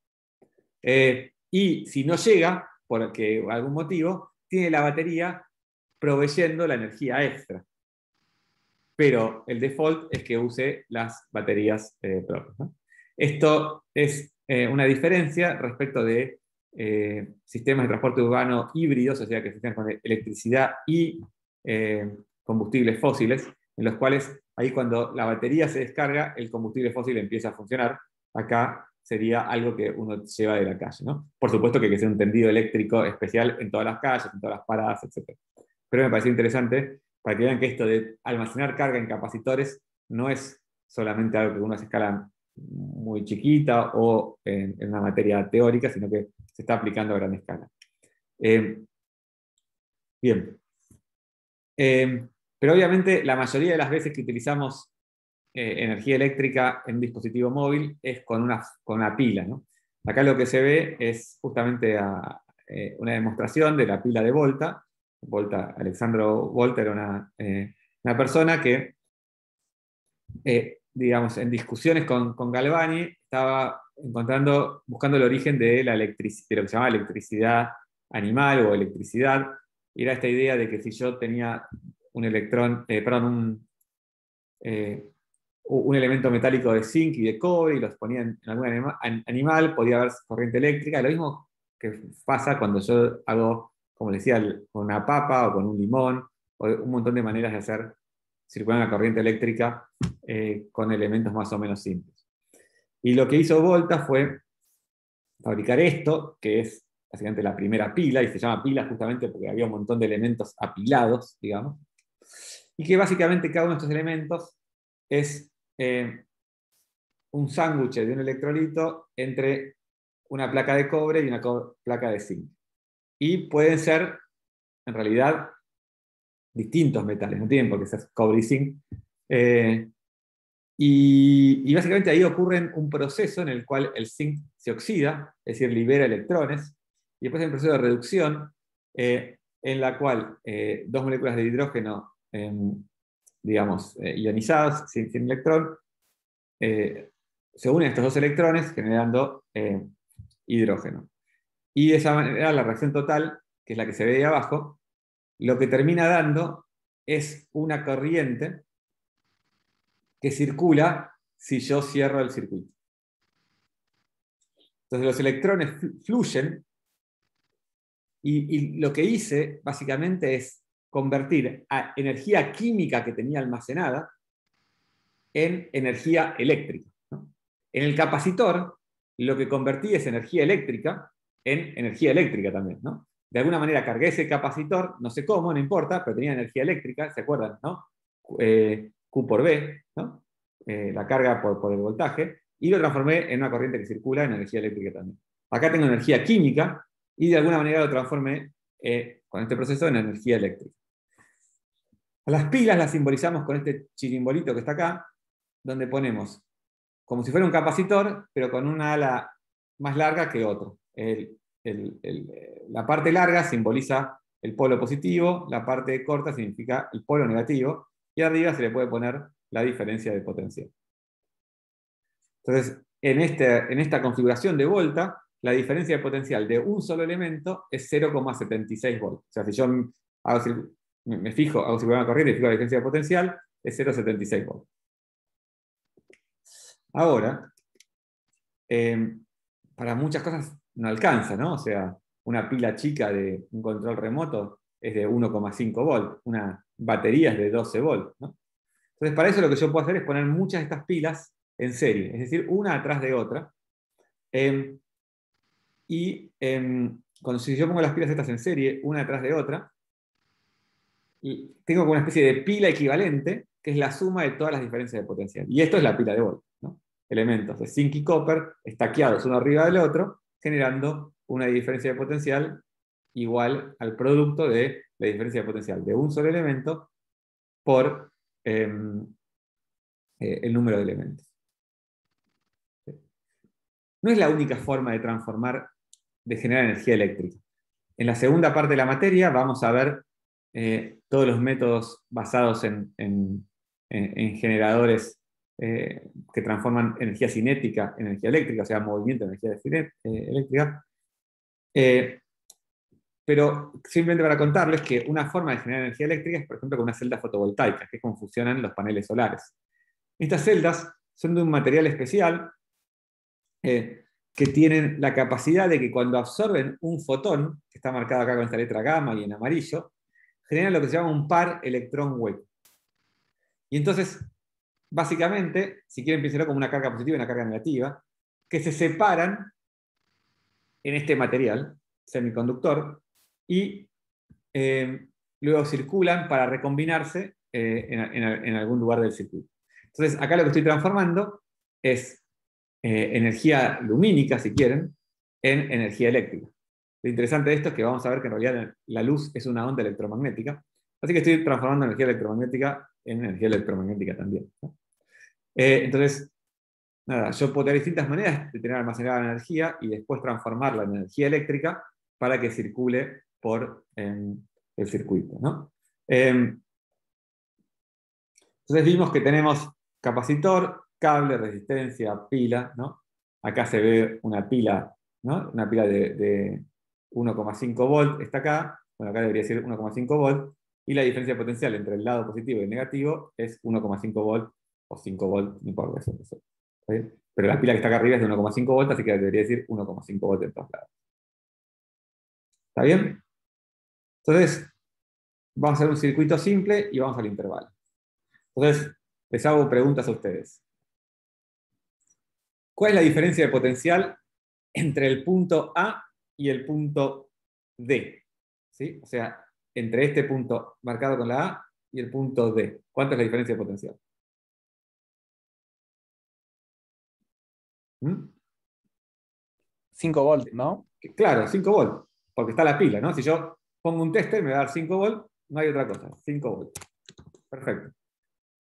A: Eh, y si no llega, por algún motivo, tiene la batería proveyendo la energía extra. Pero el default es que use las baterías eh, propias. Esto es eh, una diferencia respecto de eh, sistemas de transporte urbano híbridos, o sea, que funcionan con electricidad y combustibles fósiles, en los cuales ahí cuando la batería se descarga, el combustible fósil empieza a funcionar. Acá sería algo que uno lleva de la calle. ¿no? Por supuesto que hay que ser un tendido eléctrico especial en todas las calles, en todas las paradas, etc pero me pareció interesante para que vean que esto de almacenar carga en capacitores no es solamente algo que uno a escala muy chiquita o en, una materia teórica, sino que se está aplicando a gran escala. Eh, bien. Eh, pero obviamente la mayoría de las veces que utilizamos eh, energía eléctrica en un dispositivo móvil es con una, con una pila. Acá lo que se ve es justamente una demostración de la pila de Volta, Volta, Alexandro Volta era una, eh, una persona que, eh, digamos, en discusiones con, Galvani, estaba encontrando, buscando el origen de, la electricidad, de lo que se llama electricidad animal o electricidad. Era esta idea de que si yo tenía un electrón, eh, un, un, elemento metálico de zinc y de cobre y los ponía en, algún animal, podía haber corriente eléctrica. Lo mismo que pasa cuando yo hago como decía, con una papa o con un limón, o un montón de maneras de hacer circular la corriente eléctrica eh, con elementos más o menos simples. Y lo que hizo Volta fue fabricar esto, que es básicamente la primera pila, y se llama pila justamente porque había un montón de elementos apilados, digamos, y que básicamente cada uno de estos elementos es eh, un sándwich de un electrolito entre una placa de cobre y una placa de zinc y pueden ser, en realidad, distintos metales, no tienen por qué ser cobre y zinc. Eh, y, básicamente ahí ocurre un proceso en el cual el zinc se oxida, es decir, libera electrones, y después hay un proceso de reducción eh, en la cual dos moléculas de hidrógeno, digamos, ionizadas, sin, sin electrón, se unen estos dos electrones generando hidrógeno. Y de esa manera la reacción total, que es la que se ve de abajo, lo que termina dando es una corriente que circula si yo cierro el circuito. Entonces los electrones fluyen y, lo que hice básicamente es convertir a energía química que tenía almacenada en energía eléctrica. En el capacitor lo que convertí es energía eléctrica en energía eléctrica también. de alguna manera cargué ese capacitor, no sé cómo, no importa, pero tenía energía eléctrica, ¿se acuerdan? ¿no? Eh, Q por B. Eh, la carga por, el voltaje, y lo transformé en una corriente que circula en energía eléctrica también. Acá tengo energía química y de alguna manera lo transformé eh, con este proceso en energía eléctrica. A las pilas las simbolizamos con este chirimbolito que está acá, donde ponemos como si fuera un capacitor, pero con una ala más larga que otro. El, la parte larga simboliza el polo positivo, la parte corta significa el polo negativo, y arriba se le puede poner la diferencia de potencial. Entonces, en, este, en esta configuración de volta, la diferencia de potencial de un solo elemento es 0,76 volts. O sea, si yo me fijo, hago circular una corriente y fijo la diferencia de potencial, es 0,76 volts. Ahora, eh, para muchas cosas no alcanza, ¿no? O sea, una pila chica de un control remoto es de 1,5 volt, una batería es de 12 volt, ¿no? Entonces, para eso lo que yo puedo hacer es poner muchas de estas pilas en serie, es decir, una atrás de otra. Em, y em, cuando si yo pongo las pilas estas en serie, una atrás de otra, tengo una especie de pila equivalente, que es la suma de todas las diferencias de potencial. Y esto es la pila de volt. ¿no? Elementos de zinc y copper estaqueados uno arriba del otro, generando una diferencia de potencial igual al producto de la diferencia de potencial de un solo elemento por em, eh, el número de elementos. No es la única forma de transformar, de generar energía eléctrica. En la segunda parte de la materia vamos a ver eh, todos los métodos basados en, generadores eh, que transforman energía cinética en energía eléctrica, o sea, movimiento en energía eléctrica. Eh, pero simplemente para contarles que una forma de generar energía eléctrica es, por ejemplo, con una celda fotovoltaica, que es funcionan los paneles solares. Estas celdas son de un material especial que tienen la capacidad de que cuando absorben un fotón, que está marcado acá con esta letra gamma y en amarillo, generan lo que se llama un par electrón hueco. Y entonces, básicamente, si quieren pensarlo como una carga positiva y una carga negativa, que se separan en este material semiconductor y eh, luego circulan para recombinarse eh, en, algún lugar del circuito. Entonces, acá lo que estoy transformando es eh, energía lumínica, si quieren, en energía eléctrica. Lo interesante de esto es que vamos a ver que en realidad la luz es una onda electromagnética, así que estoy transformando energía electromagnética en energía electromagnética también. entonces, nada, yo puedo tener distintas maneras de tener almacenada la energía y después transformarla en energía eléctrica para que circule por em, el circuito. Em, entonces vimos que tenemos capacitor, cable, resistencia, pila. Acá se ve una pila, una pila de, 1,5 volt, está acá, bueno, acá debería ser 1,5 volt, y la diferencia potencial entre el lado positivo y el negativo es 1,5 volt o 5 volt, no importa eso. Pero la pila que está acá arriba es de 1,5 volts, así que debería decir 1,5 volts en todos lados. ¿Está bien? Entonces, vamos a hacer un circuito simple y vamos al intervalo. Entonces, les hago preguntas a ustedes. ¿Cuál es la diferencia de potencial entre el punto A y el punto D? ¿Sí? O sea, entre este punto marcado con la A y el punto D. ¿Cuánta es la diferencia de potencial?
C: 5 volts, ¿no?
A: Claro, 5 volts, porque está la pila, ¿no? Si yo pongo un tester, me va a dar 5 volts, no hay otra cosa, 5 volts. Perfecto.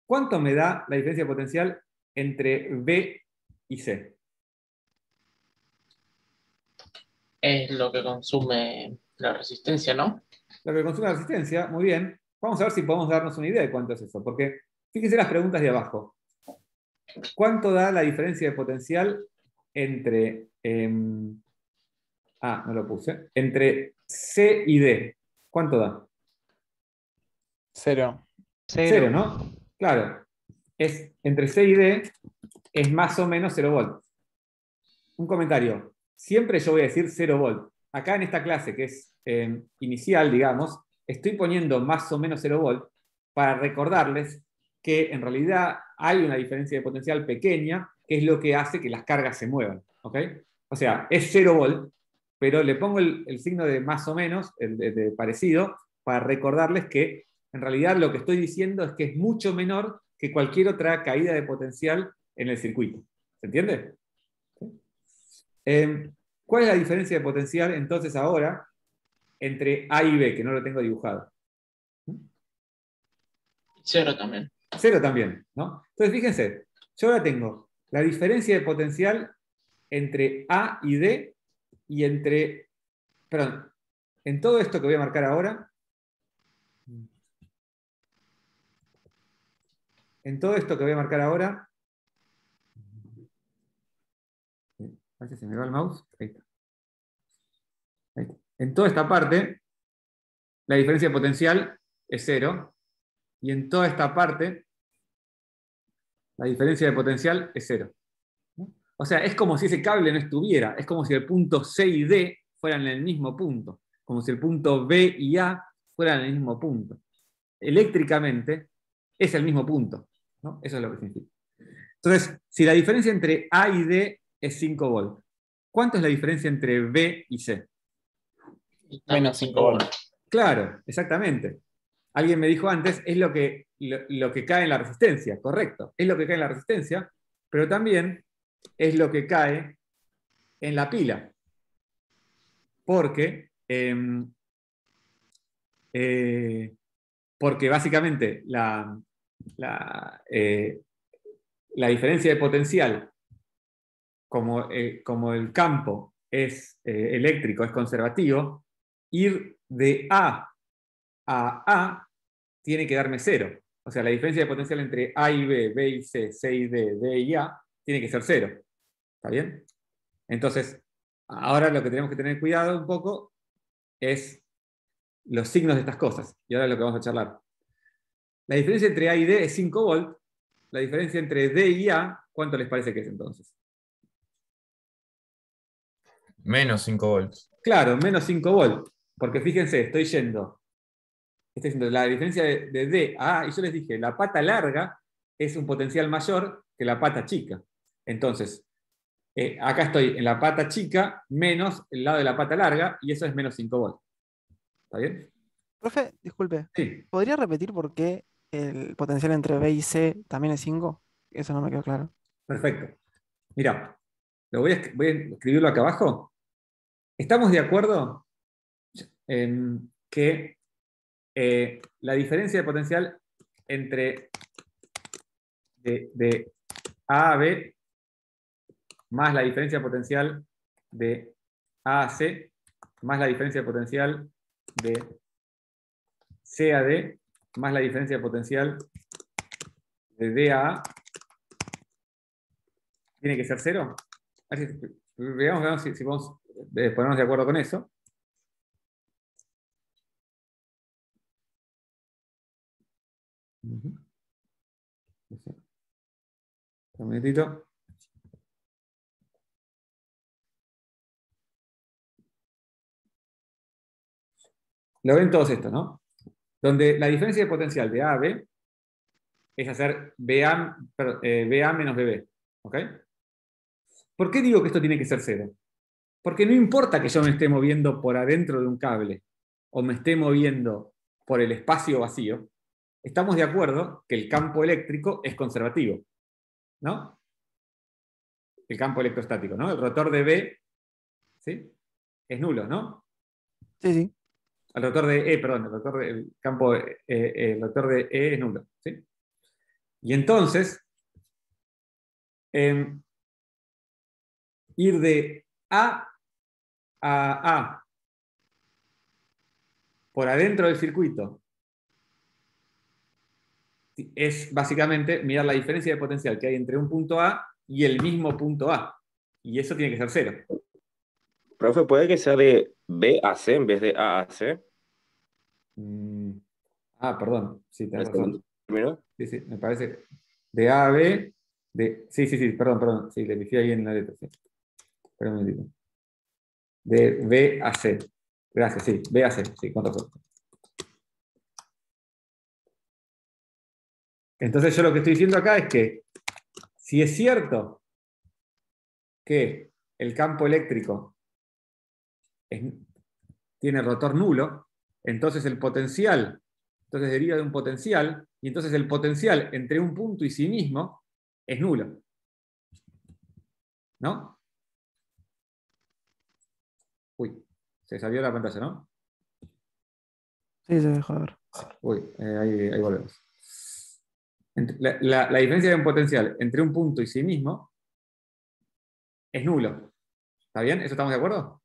A: ¿Cuánto me da la diferencia potencial entre B y C?
C: Es lo que consume la resistencia, ¿no?
A: Lo que consume la resistencia, muy bien. Vamos a ver si podemos darnos una idea de cuánto es eso, porque fíjense las preguntas de abajo. ¿Cuánto da la diferencia de potencial entre... em, ah, no lo puse. Entre C y D. ¿Cuánto da?
D: Cero.
A: Cero, ¿no? Claro. Es, entre C y D es más o menos 0 volt. Un comentario. Siempre yo voy a decir 0 volt. Acá en esta clase, que es eh, inicial, digamos, estoy poniendo más o menos 0 volt para recordarles que en realidad hay una diferencia de potencial pequeña, que es lo que hace que las cargas se muevan. ¿ok? O sea, es 0 volt, pero le pongo el, signo de más o menos, el de parecido, para recordarles que en realidad lo que estoy diciendo es que es mucho menor que cualquier otra caída de potencial en el circuito. ¿Se entiende? Eh, ¿Cuál es la diferencia de potencial entonces ahora entre A y B, que no lo tengo dibujado?
C: Cero también.
A: Cero también, ¿no? Entonces fíjense, yo ahora tengo la diferencia de potencial entre A y D y entre, perdón, en todo esto que voy a marcar ahora, en todo esto que voy a marcar ahora, ver si se me va el mouse, ahí está. En toda esta parte, la diferencia de potencial es cero, y en toda esta parte, la diferencia de potencial es cero. O sea, es como si ese cable no estuviera, es como si el punto C y D fueran el mismo punto, como si el punto B y A fueran el mismo punto. Eléctricamente es el mismo punto. ¿no? Eso es lo que significa. Entonces, si la diferencia entre A y D es 5 volts, ¿cuánto es la diferencia entre B y C?
D: Menos 5 volts.
A: Claro, exactamente. Alguien me dijo antes, es lo que, lo, lo que cae en la resistencia, correcto. Es lo que cae en la resistencia, pero también es lo que cae en la pila. Porque, eh, eh, porque básicamente la, la, eh, la, diferencia de potencial, como, eh, como el campo es eh, eléctrico, es conservativo, ir de A a A tiene que darme cero. O sea, la diferencia de potencial entre A y B, B y C, C y D, D y A, tiene que ser cero. ¿Está bien? Entonces, ahora lo que tenemos que tener cuidado un poco es los signos de estas cosas. Y ahora es lo que vamos a charlar. La diferencia entre A y D es 5 volt. La diferencia entre D y A, ¿cuánto les parece que es entonces?
B: Menos 5 volts.
A: Claro, menos 5 volt. Porque fíjense, estoy yendo. Estoy diciendo la diferencia de, de D a A, y yo les dije, la pata larga es un potencial mayor que la pata chica. Entonces, eh, acá estoy en la pata chica menos el lado de la pata larga, y eso es menos 5 volt. ¿Está bien?
E: Profe, disculpe,
A: Sí.
E: ¿podría repetir por qué el potencial entre B y C también es 5? Eso no me quedó claro.
A: Perfecto. Mira, lo voy, a, voy a escribirlo acá abajo. ¿Estamos de acuerdo en que eh, la diferencia de potencial entre de, de A a B más la diferencia de potencial de A a C más la diferencia de potencial de C a D más la diferencia de potencial de D a A tiene que ser cero. Veamos, veamos si, si podemos ponernos de acuerdo con eso. Un minutito. Lo ven todos esto, ¿no? Donde la diferencia de potencial de A a B es hacer BA, eh, BA menos BB. ¿Ok? ¿Por qué digo que esto tiene que ser cero? Porque no importa que yo me esté moviendo por adentro de un cable o me esté moviendo por el espacio vacío, estamos de acuerdo que el campo eléctrico es conservativo. ¿No? El campo electrostático, ¿no? El rotor de B ¿sí? es nulo, ¿no?
E: Sí, sí.
A: El vector de E, perdón, el, vector de, el campo, eh, eh, el vector de E es nulo. ¿sí? Y entonces, em, ir de A a A por adentro del circuito es básicamente mirar la diferencia de potencial que hay entre un punto A y el mismo punto A. Y eso tiene que ser cero.
F: Profe, ¿puede que sea de B a C en vez de A a C?
A: Mm, Ah, perdón. Sí, tenés
F: ¿El
A: razón. Sí, sí, me parece. De A a B. De, sí, sí, sí, perdón, perdón. Sí, le pifié ahí en la letra. Sí. Espera un momentito. De B a C. Gracias, sí. B a C. Sí, con razón. Entonces yo lo que estoy diciendo acá es que si es cierto que el campo eléctrico tiene rotor nulo, entonces el potencial, entonces deriva de un potencial, y entonces el potencial entre un punto y sí mismo es nulo. ¿No? Uy, se salió la pantalla, ¿no?
E: Sí, se dejó ver.
A: Uy, eh, ahí, ahí volvemos. La, la- la diferencia de un potencial entre un punto y sí mismo es nulo. ¿Está bien? ¿Eso estamos de acuerdo?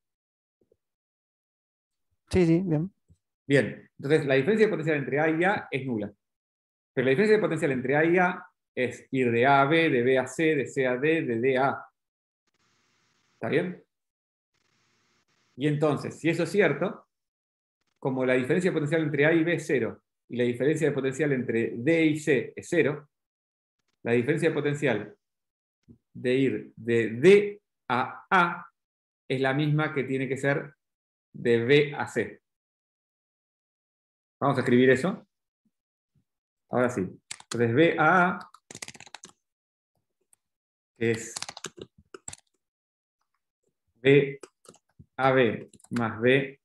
E: Sí, sí, bien.
A: Bien. Entonces, la diferencia de potencial entre A y A es nula. Pero la diferencia de potencial entre A y A es ir de A a B, de B a C, de C a D, de D a A. ¿Está bien? Y entonces, si eso es cierto, como la diferencia de potencial entre A y B es cero, y la diferencia de potencial entre D y C es cero, la diferencia de potencial de ir de D a A es la misma que tiene que ser de B a C. Vamos a escribir eso. Ahora sí. Entonces B a A es B a B más B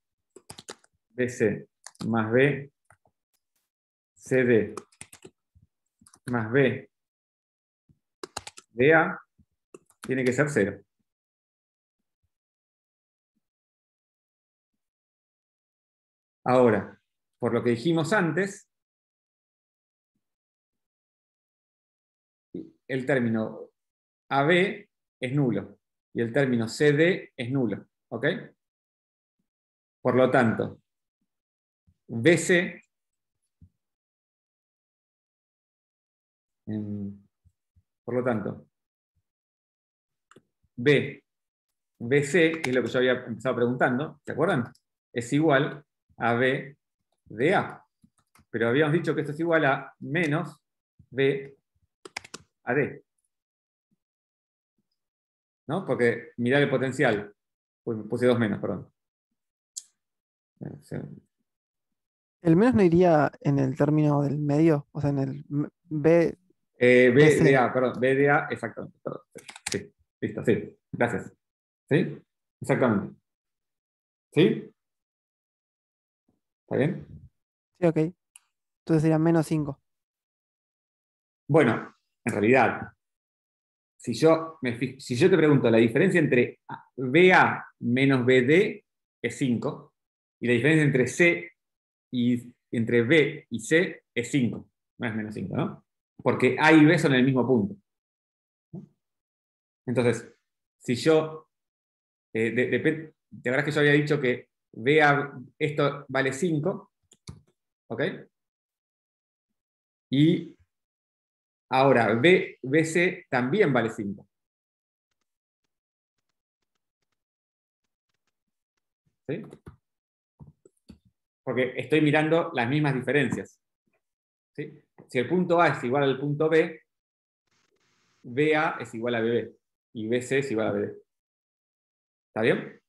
A: BC más B CD más B DA tiene que ser cero. Ahora, por lo que dijimos antes, el término AB es nulo y el término CD es nulo. ¿Ok? Por lo tanto, BC por lo tanto, B, BC, que es lo que yo había empezado preguntando, ¿se acuerdan? Es igual a B de A. Pero habíamos dicho que esto es igual a menos B a D. ¿No? Porque mirá el potencial. Uy, puse dos menos, perdón. Eh.
E: ¿El menos no iría en el término del medio? O sea, en el B.
A: Eh. BDA, perdón, BDA, exactamente. Perdón, sí, listo, sí, gracias. ¿Sí? Exactamente. ¿Sí? ¿Está bien?
E: Sí, ok. Entonces sería menos 5.
A: Bueno, en realidad, si yo, te pregunto, la diferencia entre BA menos BD es 5, y la diferencia entre C y entre B y C es 5, no es menos 5, ¿no? Porque A y B son el mismo punto. Entonces, si yo, eh, de, te acuerdas que yo había dicho que BA, esto vale 5, ¿ok? Y Ahora, B, BC también vale 5. ¿Sí? Porque estoy mirando las mismas diferencias. ¿Sí? Si el punto A es igual al punto B, BA es igual a BB y BC es igual a BD. ¿Está bien?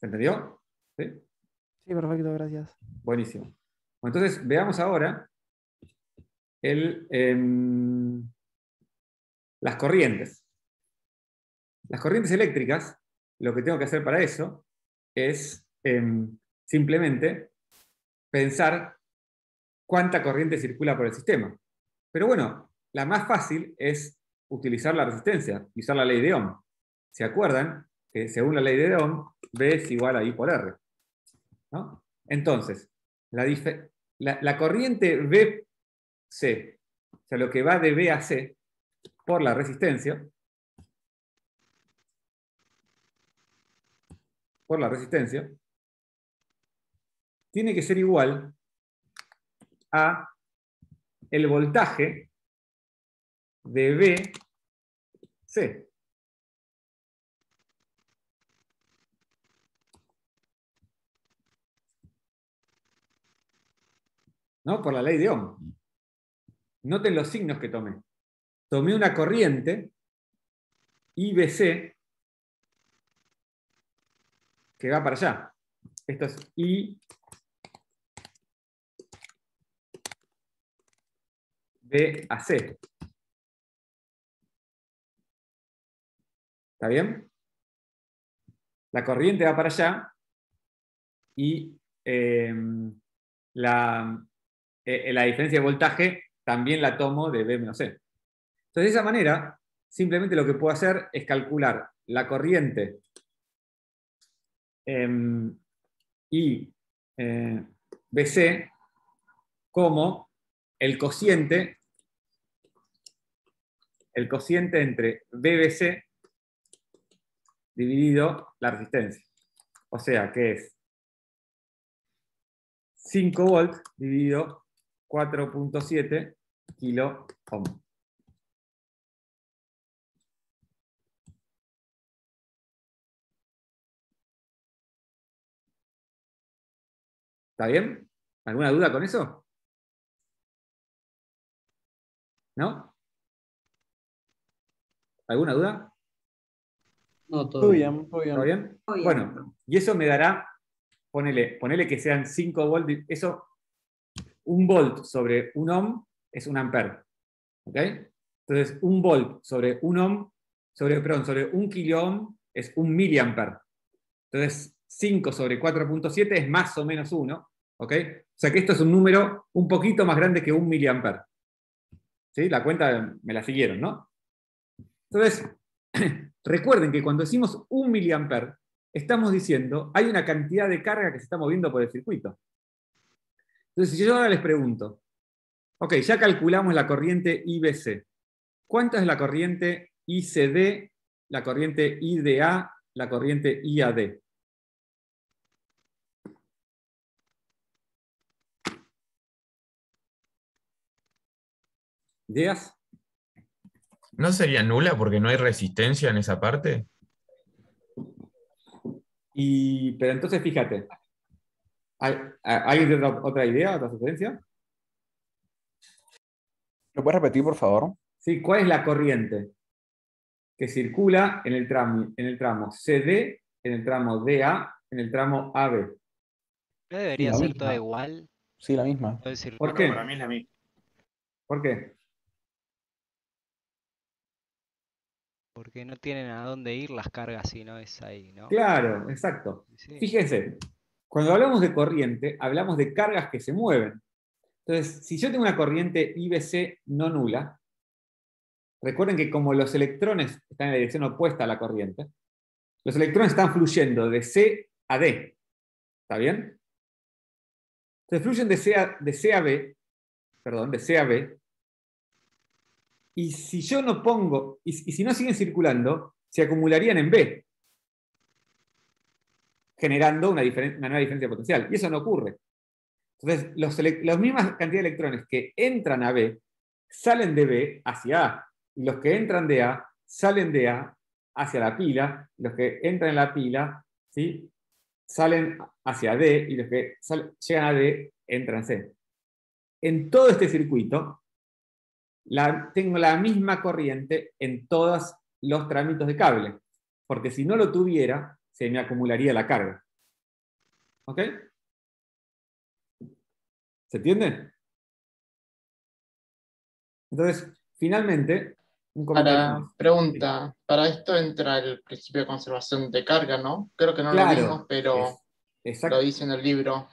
A: ¿Se entendió? ¿Sí?
E: Sí, perfecto, gracias.
A: Buenísimo. Entonces, veamos ahora em, las corrientes. Las corrientes eléctricas, lo que tengo que hacer para eso es em, simplemente pensar cuánta corriente circula por el sistema. Pero bueno, la más fácil es utilizar la resistencia usar la ley de Ohm. ¿Se acuerdan? Que según la ley de Ohm, B es igual a I por R. ¿no? Entonces, la, la- corriente BC, o sea, lo que va de B a C por la resistencia, por la resistencia, tiene que ser igual a el voltaje de BC. ¿no? Por la ley de Ohm. Noten los signos que tomé. Tomé una corriente, IBC, que va para allá. Esto es I. B a C. ¿Está bien? La corriente va para allá y em, la, eh, la diferencia de voltaje también la tomo de B menos C. Entonces, de esa manera, simplemente lo que puedo hacer es calcular la corriente em, y eh, BC como el cociente, el cociente entre BBC dividido la resistencia. O sea que es 5 volts dividido 4.7 kilo ohm. ¿Está bien? ¿Alguna duda con eso? ¿No? ¿Alguna duda?
D: No, todo
E: Todo
D: bien.
E: bien, todo bien.
A: ¿Está bien?
G: Muy bien.
A: Bueno, y eso me dará, ponele, ponele que sean 5 volts, eso, un volt sobre un ohm es un ampere. ¿Ok? Entonces, un volt sobre un ohm, sobre, perdón, sobre un kilo ohm es un miliampere. Entonces, 5 sobre 4.7 es más o menos 1. ¿Ok? O sea que esto es un número un poquito más grande que un miliampere. ¿Sí? La cuenta me la siguieron, ¿no? Entonces, recuerden que cuando decimos un miliampere, estamos diciendo hay una cantidad de carga que se está moviendo por el circuito. Entonces, si yo ahora les pregunto, ok, ya calculamos la corriente IBC. ¿Cuánta es la corriente ICD, la corriente IDA, la corriente IAD? ¿Ideas?
B: ¿No sería nula porque no hay resistencia en esa parte?
A: Y, pero entonces fíjate, ¿hay, ¿alguien tiene otra, otra idea, otra sugerencia?
H: ¿Lo puedes repetir, por favor?
A: ¿Sí? ¿Cuál es la corriente que circula en el tramo, en el tramo CD, en el tramo DA, en el tramo AB?
I: ¿No debería ser
H: misma.
I: todo igual?
H: Sí, la misma.
A: ¿Por qué?
J: Para mí es la misma.
A: ¿Por qué?
I: Porque no tienen a dónde ir las cargas si no es ahí, ¿no?
A: Claro, exacto.
I: Sí.
A: Fíjense, cuando hablamos de corriente, hablamos de cargas que se mueven. Entonces, si yo tengo una corriente IBC no nula, recuerden que como los electrones están en la dirección opuesta a la corriente, los electrones están fluyendo de C a D. ¿Está bien? Entonces fluyen de C a, B, perdón, de C a B, y si yo no pongo, y si no siguen circulando, se acumularían en B, generando una, nueva diferencia potencial. Y eso no ocurre. Entonces, los, las mismas cantidad de electrones que entran a B salen de B hacia A. Y los que entran de A salen de A hacia la pila. Los que entran en la pila ¿sí? salen hacia D. Y los que llegan a D entran a C. En todo este circuito, tengo la misma corriente en todos los trámites de cable. Porque si no lo tuviera, se me acumularía la carga. ¿Ok? ¿Se entiende? Entonces, finalmente, un comentario
C: Para, pregunta, para esto entra el principio de conservación de carga, ¿no? Creo que no lo vimos, pero
A: es-
C: lo dice en el libro.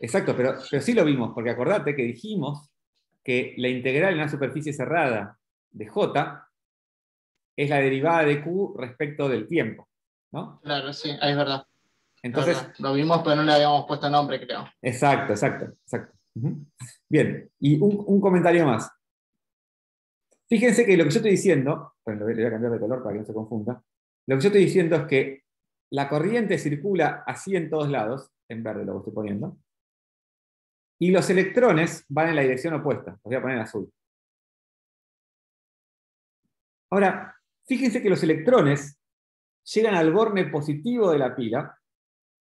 A: exacto pero, pero sí lo vimos, porque acordate que dijimos que la integral en una superficie cerrada de J es la derivada de Q respecto del tiempo. ¿No?
C: Claro, sí, ahí es verdad.
A: Entonces,
C: lo vimos, pero no le habíamos puesto nombre, creo.
A: Exacto, exacto, exacto. Bien, y un, un comentario más. Fíjense que lo que yo estoy diciendo, bueno, le voy a cambiar de color para que no se confunda. Lo que yo estoy diciendo es que la corriente circula así en todos lados, en verde lo que estoy poniendo, y los electrones van en la dirección opuesta. Los voy a poner en azul. Ahora, fíjense que los electrones llegan al borne positivo de la pila,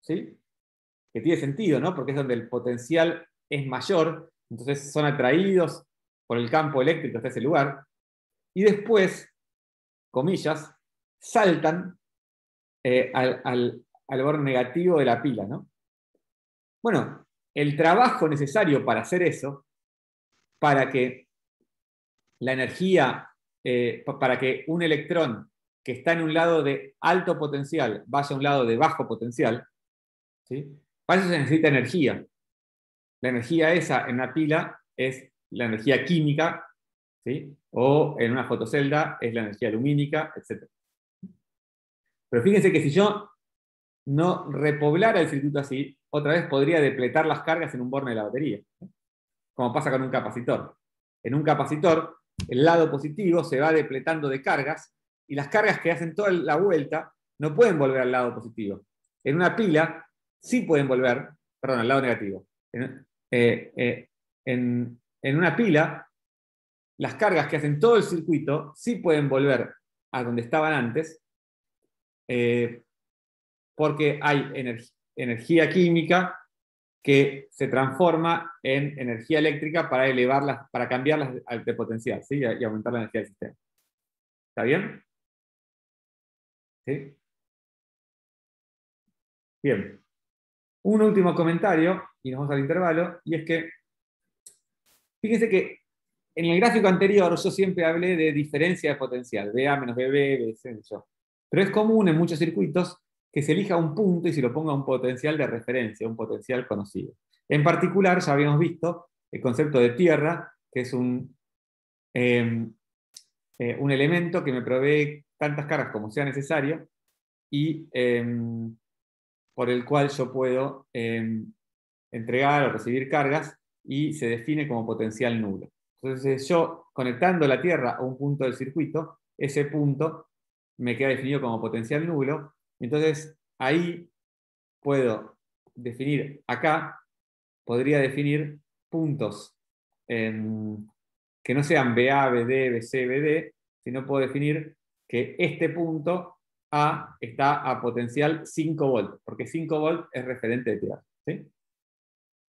A: ¿sí? que tiene sentido, ¿no? Porque es donde el potencial es mayor, entonces son atraídos por el campo eléctrico hasta ese lugar, y después, comillas, saltan eh, al, al, al borne negativo de la pila, ¿no? Bueno, el trabajo necesario para hacer eso, para que la energía, eh, pa- para que un electrón que está en un lado de alto potencial vaya a un lado de bajo potencial, ¿sí? para eso se necesita energía. La energía esa en una pila es la energía química, ¿sí? o en una fotocelda es la energía lumínica, etc. Pero fíjense que si yo no repoblara el circuito así, otra vez podría depletar las cargas en un borne de la batería, como pasa con un capacitor. En un capacitor, el lado positivo se va depletando de cargas y las cargas que hacen toda la vuelta no pueden volver al lado positivo. En una pila sí pueden volver, perdón, al lado negativo. En, eh, eh, en- una pila, las cargas que hacen todo el circuito sí pueden volver a donde estaban antes, eh, porque hay ener- energía química que se transforma en energía eléctrica para elevarlas, para cambiarlas de potencial ¿sí? y aumentar la energía del sistema. ¿Está bien? Bien. Un último comentario, y nos vamos al intervalo, y es que, fíjense que en el gráfico anterior yo siempre hablé de diferencia de potencial, BA menos BB, BC. Pero es común en muchos circuitos que se elija un punto y se lo ponga un potencial de referencia, un potencial conocido. En particular, ya habíamos visto el concepto de tierra, que es un, eh, eh, un elemento que me provee tantas cargas como sea necesario y eh, por el cual yo puedo eh, entregar o recibir cargas y se define como potencial nulo. Entonces yo conectando la Tierra a un punto del circuito, ese punto me queda definido como potencial nulo, entonces ahí puedo definir acá, podría definir puntos em, que no sean BA, BD, BC, BD, sino puedo definir que este punto A está a potencial 5 volts, porque 5 volts es referente de tierra. ¿sí?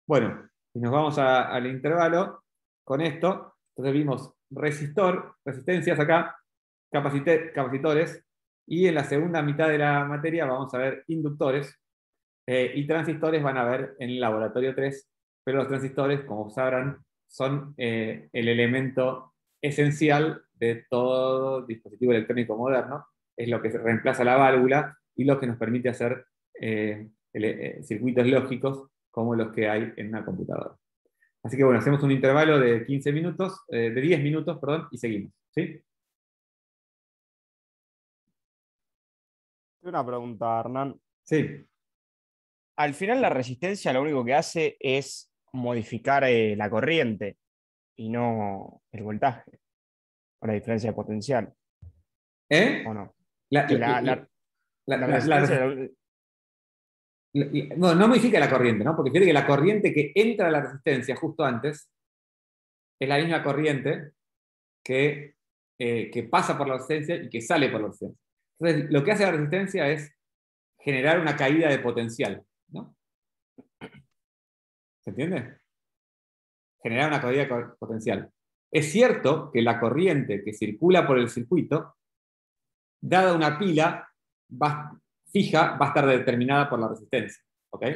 A: Bueno, y nos vamos al intervalo con esto. Entonces vimos resistor, resistencias acá, capacitores, y en la segunda mitad de la materia vamos a ver inductores, eh, y transistores van a ver en el laboratorio 3, pero los transistores, como sabrán, son eh, el elemento esencial de todo dispositivo electrónico moderno, es lo que reemplaza la válvula y lo que nos permite hacer eh, eh, circuitos lógicos como los que hay en una computadora. Así que bueno, hacemos un intervalo de 15 minutos, eh, de 10 minutos, perdón, y seguimos. ¿sí?
G: Una pregunta, Hernán.
A: Sí.
G: Al final la resistencia lo único que hace es modificar eh, la corriente y no el voltaje, o la diferencia de potencial,
A: ¿Eh?
G: ¿o no?
A: La, no modifica la corriente, ¿no? Porque fíjate que la corriente que entra a la resistencia justo antes es la misma corriente que, eh, que pasa por la resistencia y que sale por la resistencia. Entonces, lo que hace la resistencia es generar una caída de potencial, ¿no? ¿Se entiende? Generar una caída de co- potencial. Es cierto que la corriente que circula por el circuito, dada una pila fija, va a estar determinada por la resistencia. ¿ok?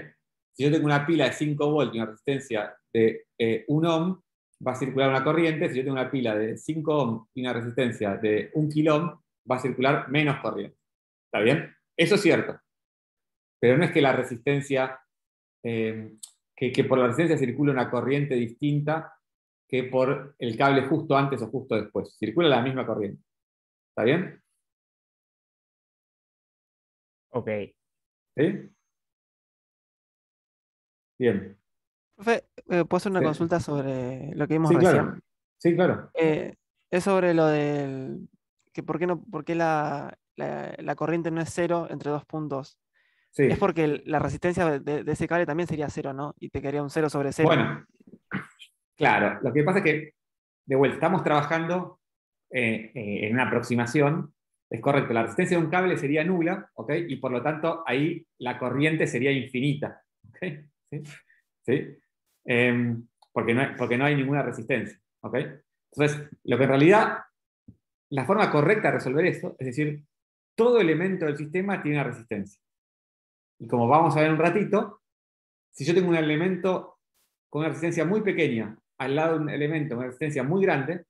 A: Si yo tengo una pila de 5 volts y una resistencia de 1 ohm, va a circular una corriente. Si yo tengo una pila de 5 ohm y una resistencia de 1 kilo ohm, va a circular menos corriente. ¿Está bien? Eso es cierto. Pero no es que la resistencia, eh, que, que por la resistencia circula una corriente distinta que por el cable justo antes o justo después. Circula la misma corriente. ¿Está bien?
G: Ok.
A: ¿Sí? Bien.
E: Profe, eh, ¿puedo hacer una
A: Sí.
E: consulta sobre lo que vimos
A: Sí,
E: recién?
A: claro. Sí, claro.
E: Eh, es sobre lo del que por qué no, por qué la, la- la corriente no es cero entre dos puntos.
A: Sí.
E: Es porque el- la resistencia de, ese cable también sería cero, ¿no? Y te quedaría un cero sobre cero.
A: Bueno, claro, lo que pasa es que, de vuelta, estamos trabajando eh, eh, en una aproximación. Es correcto, la resistencia de un cable sería nula, ¿ok? Y por lo tanto, ahí la corriente sería infinita, ¿ok? ¿Sí? ¿Sí? Em, porque, no hay, porque no hay ninguna resistencia, ¿ok? Entonces, lo que en realidad, la forma correcta de resolver esto, es decir, todo elemento del sistema tiene una resistencia. Y como vamos a ver un ratito, si yo tengo un elemento con una resistencia muy pequeña al lado de un elemento con una resistencia muy grande,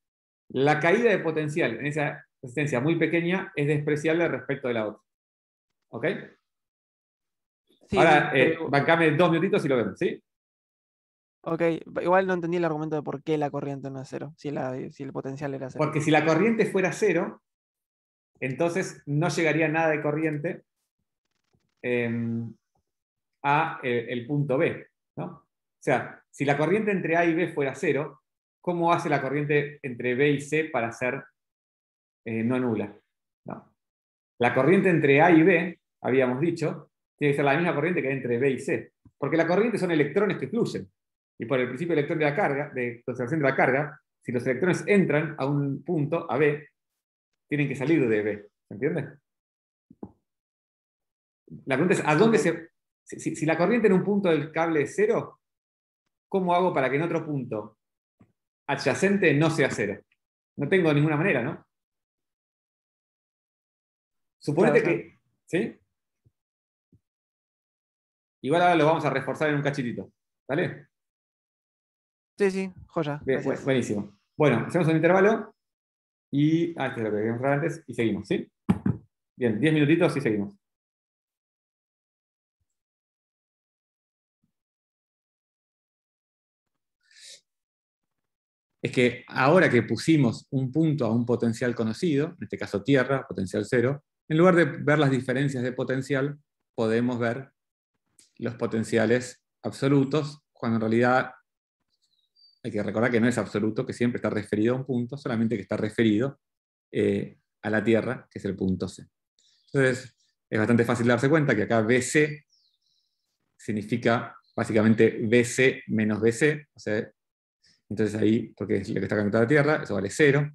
A: la caída de potencial en esa resistencia muy pequeña es despreciable respecto de la otra. ¿Ok?
E: Sí,
A: Ahora, eh, bancame dos minutitos y lo vemos, ¿sí?
E: ok, igual no entendí el argumento de por qué la corriente no es cero, si, la- si el potencial era cero.
A: Porque si la corriente fuera cero, entonces no llegaría nada de corriente em, a el, el punto B. ¿no? O sea, si la corriente entre A y B fuera cero, ¿cómo hace la corriente entre B y C para ser eh, no nula? ¿No? La corriente entre A y B, habíamos dicho, tiene que ser la misma corriente que entre B y C. Porque la corriente son electrones que fluyen. Y por el principio de electrón de la carga, de conservación de la carga, si los electrones entran a un punto, a B, tienen que salir de B. ¿Se entiende? La pregunta es, ¿a dónde se... Si, la corriente en un punto del cable es cero, ¿cómo hago para que en otro punto adyacente no sea cero? No tengo ninguna manera, ¿no? Suponete
E: Claro,
A: que... ¿Sí? Igual ahora lo vamos a reforzar en un cachitito. ¿Vale?
E: Sí, sí, joya.
A: Bien, buenísimo. Bueno, hacemos un intervalo y. Ah, este es lo que queríamos antes y seguimos, ¿sí? Bien, 10 minutitos y seguimos. Es que ahora que pusimos un punto a un potencial conocido, en este caso tierra, potencial cero, en lugar de ver las diferencias de potencial, podemos ver los potenciales absolutos, cuando en realidad hay que recordar que no es absoluto, que siempre está referido a un punto, solamente que está referido eh, a la Tierra, que es el punto C. Entonces, es bastante fácil darse cuenta que acá BC significa básicamente BC menos BC, o sea, entonces ahí, porque es lo que está conectado a Tierra, eso vale 0,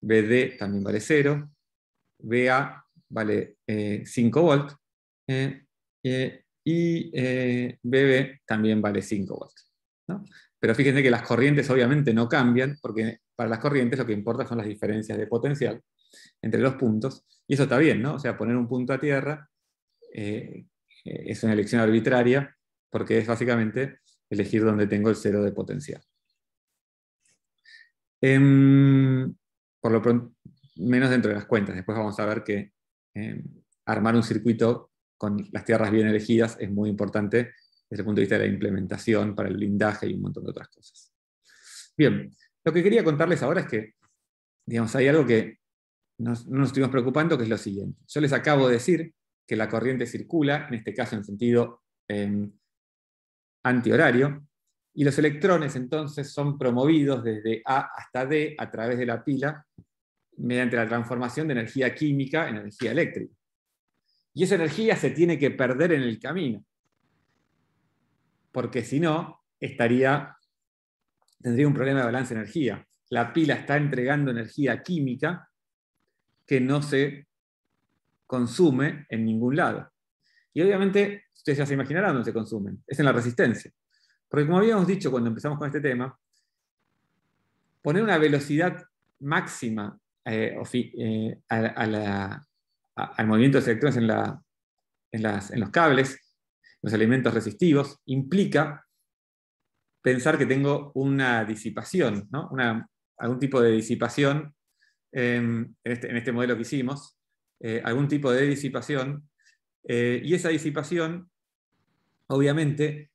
A: BD también vale 0, BA vale eh, 5 volts, eh, eh, y eh, BB también vale 5 volts. ¿no? Pero fíjense que las corrientes obviamente no cambian, porque para las corrientes lo que importa son las diferencias de potencial entre los puntos, y eso está bien, ¿no? O sea, poner un punto a tierra eh, es una elección arbitraria, porque es básicamente elegir dónde tengo el cero de potencial. Em, por lo pronto, menos dentro de las cuentas. Después vamos a ver que em, armar un circuito con las tierras bien elegidas es muy importante desde el punto de vista de la implementación, para el blindaje y un montón de otras cosas. Bien, lo que quería contarles ahora es que, digamos, hay algo que no nos estuvimos preocupando, que es lo siguiente. Yo les acabo de decir que la corriente circula, en este caso en sentido eh, antihorario, y los electrones entonces son promovidos desde A hasta D a través de la pila mediante la transformación de energía química en energía eléctrica. Y esa energía se tiene que perder en el camino porque si no, estaría, tendría un problema de balance de energía. La pila está entregando energía química que no se consume en ningún lado. Y obviamente, ustedes ya se imaginarán dónde se consumen, es en la resistencia. Porque como habíamos dicho cuando empezamos con este tema, poner una velocidad máxima eh, eh, al movimiento de los electrones en, la- en las- en los cables, elementos resistivos, implica pensar que tengo una disipación, ¿no? Algún tipo de disipación en, este, en este modelo que hicimos, eh, algún tipo de disipación, y esa disipación, obviamente,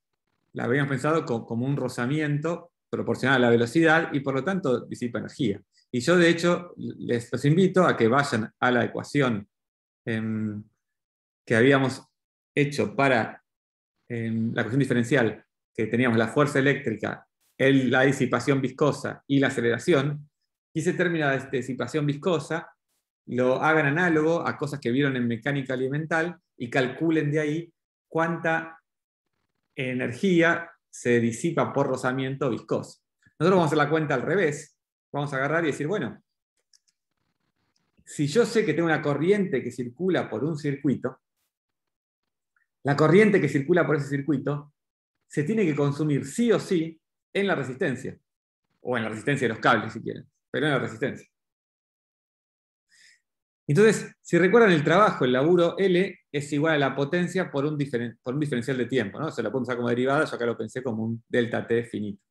A: la habíamos pensado co- como un rozamiento proporcional a la velocidad y por lo tanto disipa energía. Y yo, de hecho, les los invito a que vayan a la ecuación em, que habíamos hecho para em, la ecuación diferencial que teníamos la fuerza eléctrica, el- la disipación viscosa y la aceleración, y ese término de disipación viscosa lo hagan análogo a cosas que vieron en mecánica elemental y calculen de ahí cuánta energía se disipa por rozamiento viscoso. Nosotros vamos a hacer la cuenta al revés. Vamos a agarrar y decir, bueno, si yo sé que tengo una corriente que circula por un circuito, la corriente que circula por ese circuito se tiene que consumir sí o sí en la resistencia, o en la resistencia de los cables si quieren, pero en la resistencia. Entonces, si recuerdan el trabajo, el laburo L es igual a la potencia por un, diferencial de tiempo. ¿no? Se lo puedo usar como derivada, yo acá lo pensé como un delta T finito.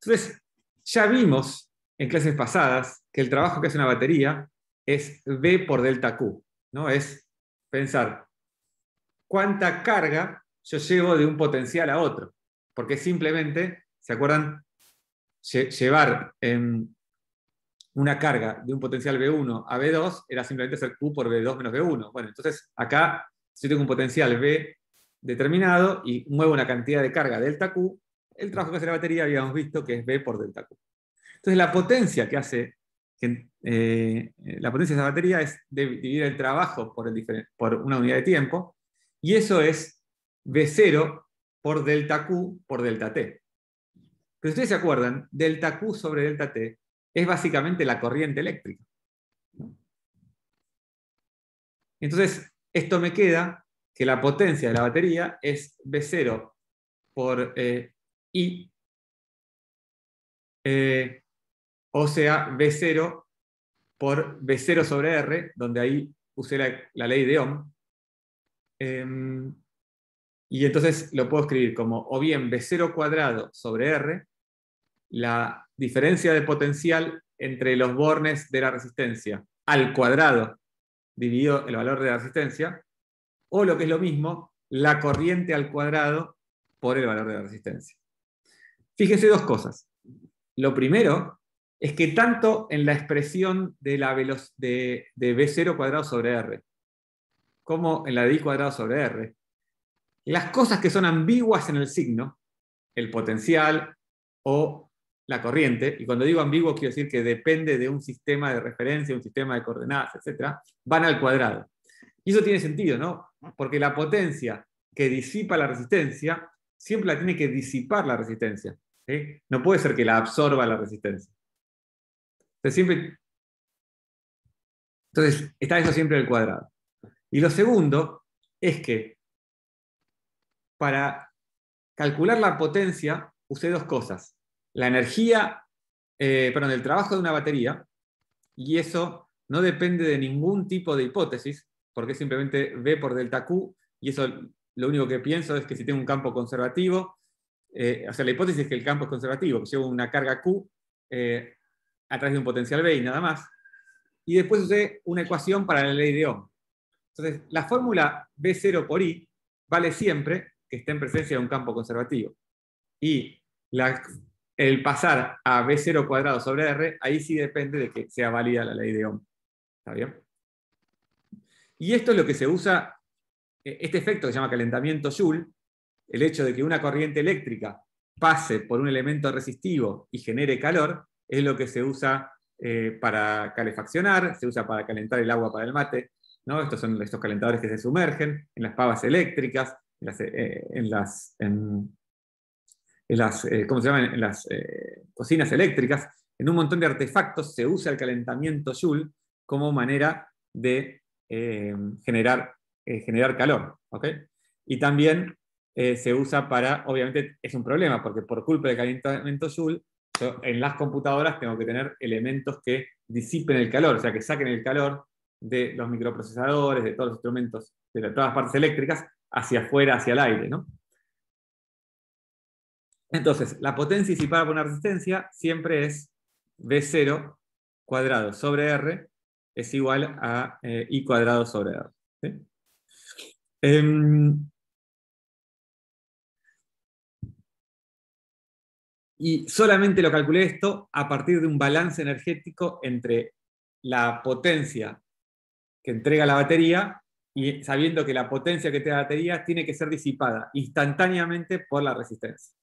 A: Entonces, ya vimos en clases pasadas que el trabajo que hace una batería es V por delta Q. ¿no? Es pensar cuánta carga yo llevo de un potencial a otro. Porque simplemente, ¿se acuerdan? Lle- Llevar una carga de un potencial V1 a V2 era simplemente hacer Q por V2 menos V1. Bueno, entonces acá, si yo tengo un potencial V determinado y muevo una cantidad de carga delta Q, el trabajo que hace la batería habíamos visto que es V por delta Q. Entonces la potencia que hace, eh, la potencia de esa batería es dividir el trabajo por, el por una unidad de tiempo, y eso es V0 por delta Q por delta T. Pero ustedes se acuerdan, delta Q sobre delta T es básicamente la corriente eléctrica. Entonces, esto me queda que la potencia de la batería es V0 por eh, I, eh, o sea, V0 por V0 sobre R, donde ahí usé la, ley de Ohm. Em, y entonces lo puedo escribir como o bien V0 cuadrado sobre R, la diferencia de potencial entre los bornes de la resistencia al cuadrado dividido el valor de la resistencia, o lo que es lo mismo, la corriente al cuadrado por el valor de la resistencia. Fíjense dos cosas. Lo primero es que tanto en la expresión de, la de, de V0 cuadrado sobre R, como en la de I cuadrado sobre R, las cosas que son ambiguas en el signo, el potencial o la corriente, y cuando digo ambiguo quiero decir que depende de un sistema de referencia, un sistema de coordenadas, etc., van al cuadrado. Y eso tiene sentido, ¿no? Porque la potencia que disipa la resistencia siempre la tiene que disipar la resistencia. No puede ser que la absorba la resistencia. Entonces. Entonces, está eso siempre al cuadrado. Y lo segundo es que para calcular la potencia usé dos cosas. La energía, eh, perdón, el trabajo de una batería, y eso no depende de ningún tipo de hipótesis, porque simplemente V por delta Q, y eso lo único que pienso es que si tengo un campo conservativo, eh, o sea, la hipótesis es que el campo es conservativo, que llevo una carga Q eh, a través de un potencial V y nada más. Y después usé una ecuación para la ley de Ohm. Entonces, la fórmula V0 por I vale siempre que esté en presencia de un campo conservativo. Y la- el pasar a V0 cuadrado sobre R, ahí sí depende de que sea válida la ley de Ohm. ¿Está bien? Y esto es lo que se usa, eh, este efecto que se llama calentamiento Joule, el hecho de que una corriente eléctrica pase por un elemento resistivo y genere calor, es lo que se usa eh, para calefaccionar, se usa para calentar el agua para el mate. ¿no? Estos son estos calentadores que se sumergen en las pavas eléctricas, en las, eh, en las, eh, ¿cómo se las eh, cocinas eléctricas. En un montón de artefactos se usa el calentamiento Joule como manera de eh, generar, generar calor. ¿ok? Y también se usa para, obviamente es un problema, porque por culpa del calentamiento Joule, en las computadoras tengo que tener elementos que disipen el calor, o sea, que saquen el calor de los microprocesadores, de todos los instrumentos, de todas las partes eléctricas, hacia afuera, hacia el aire. ¿no? Entonces, la potencia disipada por una resistencia siempre es V0 cuadrado sobre R es igual a eh, I cuadrado sobre R. Em, y solamente lo calculé esto a partir de un balance energético entre la potencia que entrega la batería y sabiendo que la potencia que te da la batería tiene que ser disipada instantáneamente por la resistencia.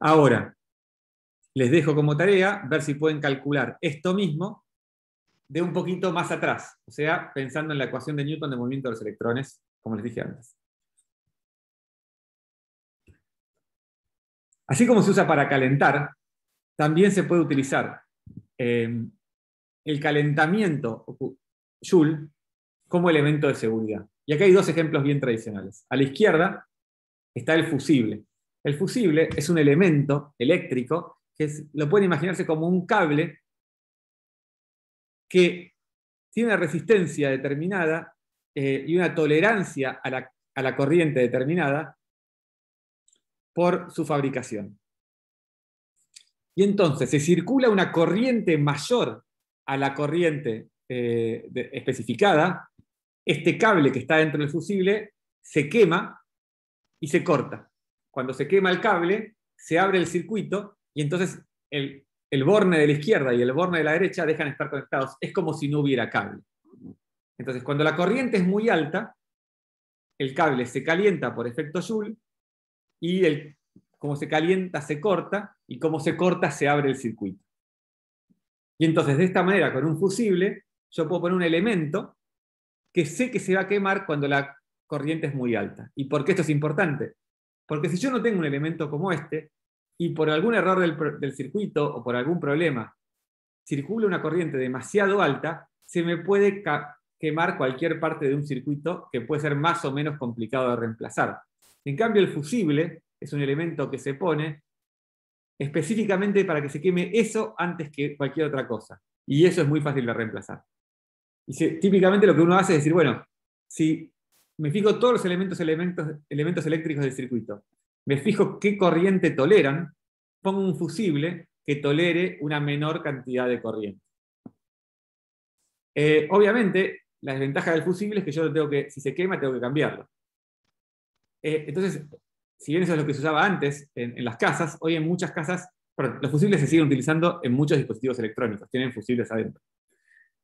A: Ahora, les dejo como tarea ver si pueden calcular esto mismo de un poquito más atrás, o sea, pensando en la ecuación de Newton de movimiento de los electrones, como les dije antes. Así como se usa para calentar, también se puede utilizar eh, el calentamiento Joule como elemento de seguridad. Y acá hay dos ejemplos bien tradicionales. A la izquierda está el fusible. El fusible es un elemento eléctrico que lo pueden imaginarse como un cable que tiene una resistencia determinada eh, y una tolerancia a la, a la corriente determinada por su fabricación. Y entonces se circula una corriente mayor a la corriente eh, especificada, este cable que está dentro del fusible se quema y se corta. Cuando se quema el cable, se abre el circuito y entonces el, el borne de la izquierda y el borne de la derecha dejan de estar conectados. Es como si no hubiera cable. Entonces, cuando la corriente es muy alta, el cable se calienta por efecto Joule y el, como se calienta se corta y como se corta se abre el circuito. Y entonces de esta manera con un fusible yo puedo poner un elemento que sé que se va a quemar cuando la corriente es muy alta. ¿Y por qué esto es importante? Porque si yo no tengo un elemento como este y por algún error del, circuito o por algún problema circula una corriente demasiado alta, se me puede quemar cualquier parte de un circuito que puede ser más o menos complicado de reemplazar. En cambio, el fusible es un elemento que se pone específicamente para que se queme eso antes que cualquier otra cosa. Y eso es muy fácil de reemplazar. Y típicamente lo que uno hace es decir, bueno, si me fijo todos los elementos, elementos, elementos eléctricos del circuito, me fijo qué corriente toleran, pongo un fusible que tolere una menor cantidad de corriente. Eh, obviamente, la desventaja del fusible es que yo tengo que, si se quema, tengo que cambiarlo. Eh, entonces, si bien eso es lo que se usaba antes en, las casas, hoy en muchas casas, los fusibles se siguen utilizando en muchos dispositivos electrónicos, tienen fusibles adentro.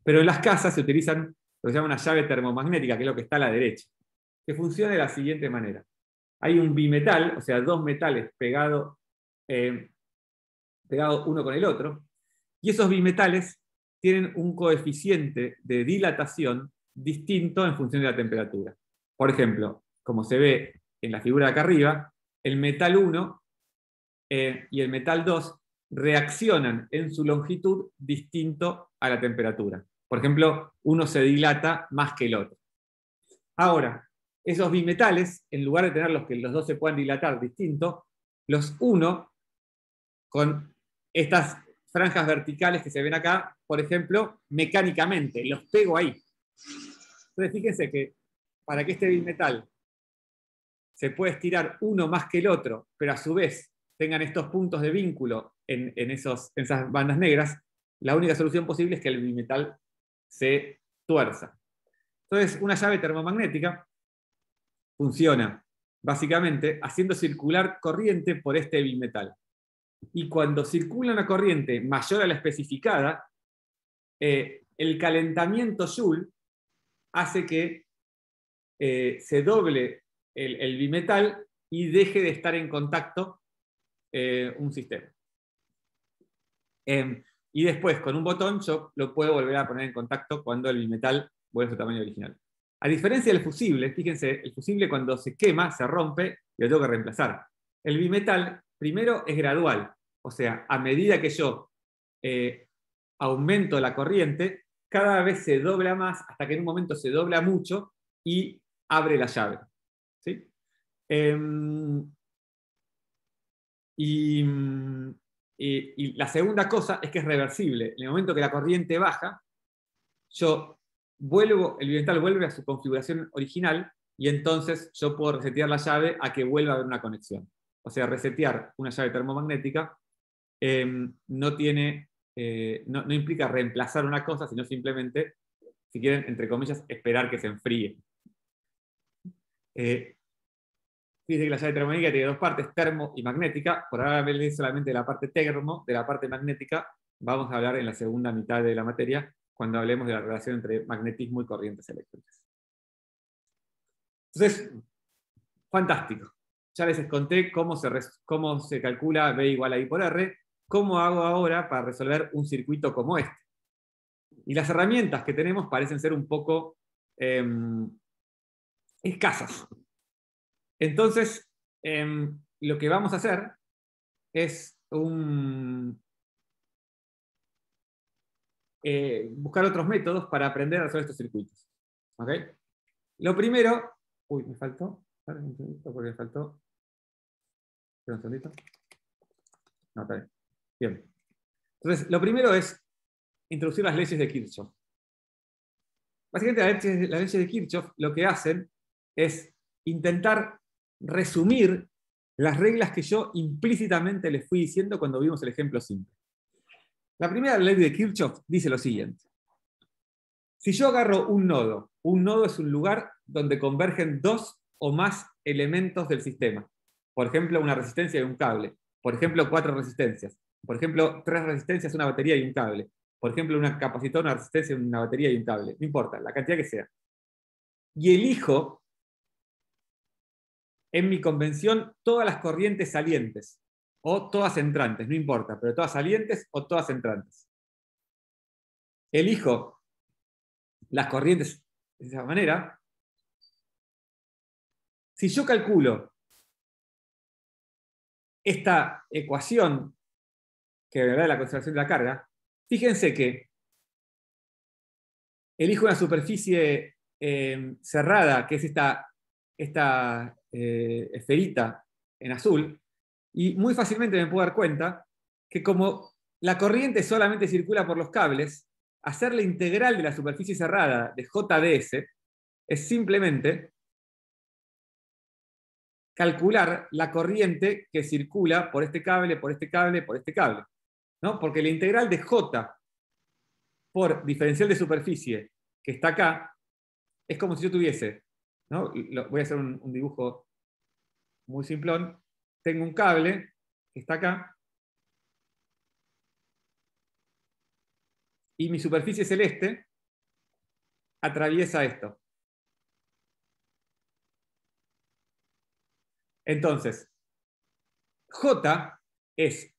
A: Pero en las casas se utilizan lo que se llama una llave termomagnética, que es lo que está a la derecha, que funciona de la siguiente manera. Hay un bimetal, o sea, dos metales pegados eh, pegado uno con el otro, y esos bimetales tienen un coeficiente de dilatación distinto en función de la temperatura. Por ejemplo, como se ve en la figura de acá arriba, el metal 1 eh, y el metal 2 reaccionan en su longitud distinto a la temperatura. Por ejemplo, uno se dilata más que el otro. Ahora, esos bimetales, en lugar de tener los que los dos se puedan dilatar distinto, los uno con estas franjas verticales que se ven acá, por ejemplo, mecánicamente, los pego ahí. Entonces, fíjense que para que este bimetal se puede estirar uno más que el otro, pero a su vez tengan estos puntos de vínculo en, esos, en esas bandas negras, la única solución posible es que el bimetal se tuerza. Entonces, una llave termomagnética funciona básicamente haciendo circular corriente por este bimetal. Y cuando circula una corriente mayor a la especificada, eh, el calentamiento Joule hace que eh, se doble el, bimetal y deje de estar en contacto eh, un sistema. Em, y después, con un botón, yo lo puedo volver a poner en contacto cuando el bimetal vuelve a su tamaño original. A diferencia del fusible, fíjense, el fusible cuando se quema, se rompe y lo tengo que reemplazar. El bimetal, primero, es gradual. O sea, a medida que yo eh, aumento la corriente, cada vez se dobla más hasta que en un momento se dobla mucho y abre la llave. Em, y, la segunda cosa es que es reversible. En el momento que la corriente baja, yo vuelvo, el bimetal vuelve a su configuración original y entonces yo puedo resetear la llave a que vuelva a haber una conexión. O sea, resetear una llave termomagnética em, no, tiene, eh, no, implica reemplazar una cosa, sino simplemente, si quieren, entre comillas, esperar que se enfríe. Eh, Fíjense que la llave termomagnética tiene dos partes, termo y magnética. Por ahora veré solamente la parte termo, de la parte magnética. Vamos a hablar en la segunda mitad de la materia, cuando hablemos de la relación entre magnetismo y corrientes eléctricas. Entonces, fantástico. Ya les conté cómo se, cómo se calcula B igual a I por R. ¿Cómo hago ahora para resolver un circuito como este? Y las herramientas que tenemos parecen ser un poco em, escasas. Entonces, em, lo que vamos a hacer es un, eh, buscar otros métodos para aprender a resolver estos circuitos. ¿ok? Lo primero, uy, me faltó, un segundito, porque me faltó. Un segundito. No, está bien. Bien. Entonces, lo primero es introducir las leyes de Kirchhoff. Básicamente, las leyes, las leyes de Kirchhoff lo que hacen es intentar resumir las reglas que yo implícitamente les fui diciendo cuando vimos el ejemplo simple. La primera ley de Kirchhoff dice lo siguiente. Si yo agarro un nodo, un nodo es un lugar donde convergen dos o más elementos del sistema. Por ejemplo, una resistencia y un cable. Por ejemplo, cuatro resistencias. Por ejemplo, tres resistencias, una batería y un cable. Por ejemplo, una capacitor, una resistencia, una batería y un cable. No importa, la cantidad que sea. Y elijo en mi convención todas las corrientes salientes o todas entrantes, no importa, pero todas salientes o todas entrantes. Elijo las corrientes de esa manera. Si yo calculo esta ecuación que me da la conservación de la carga, fíjense que elijo una superficie eh, cerrada, que es esta, esta eh, esferita en azul, y muy fácilmente me puedo dar cuenta que como la corriente solamente circula por los cables, hacer la integral de la superficie cerrada de JDS es simplemente calcular la corriente que circula por este cable, por este cable, por este cable. ¿no? Porque la integral de J por diferencial de superficie que está acá es como si yo tuviese, ¿no? Voy a hacer un, un dibujo muy simplón. Tengo un cable que está acá y mi superficie celeste atraviesa esto. Entonces, J es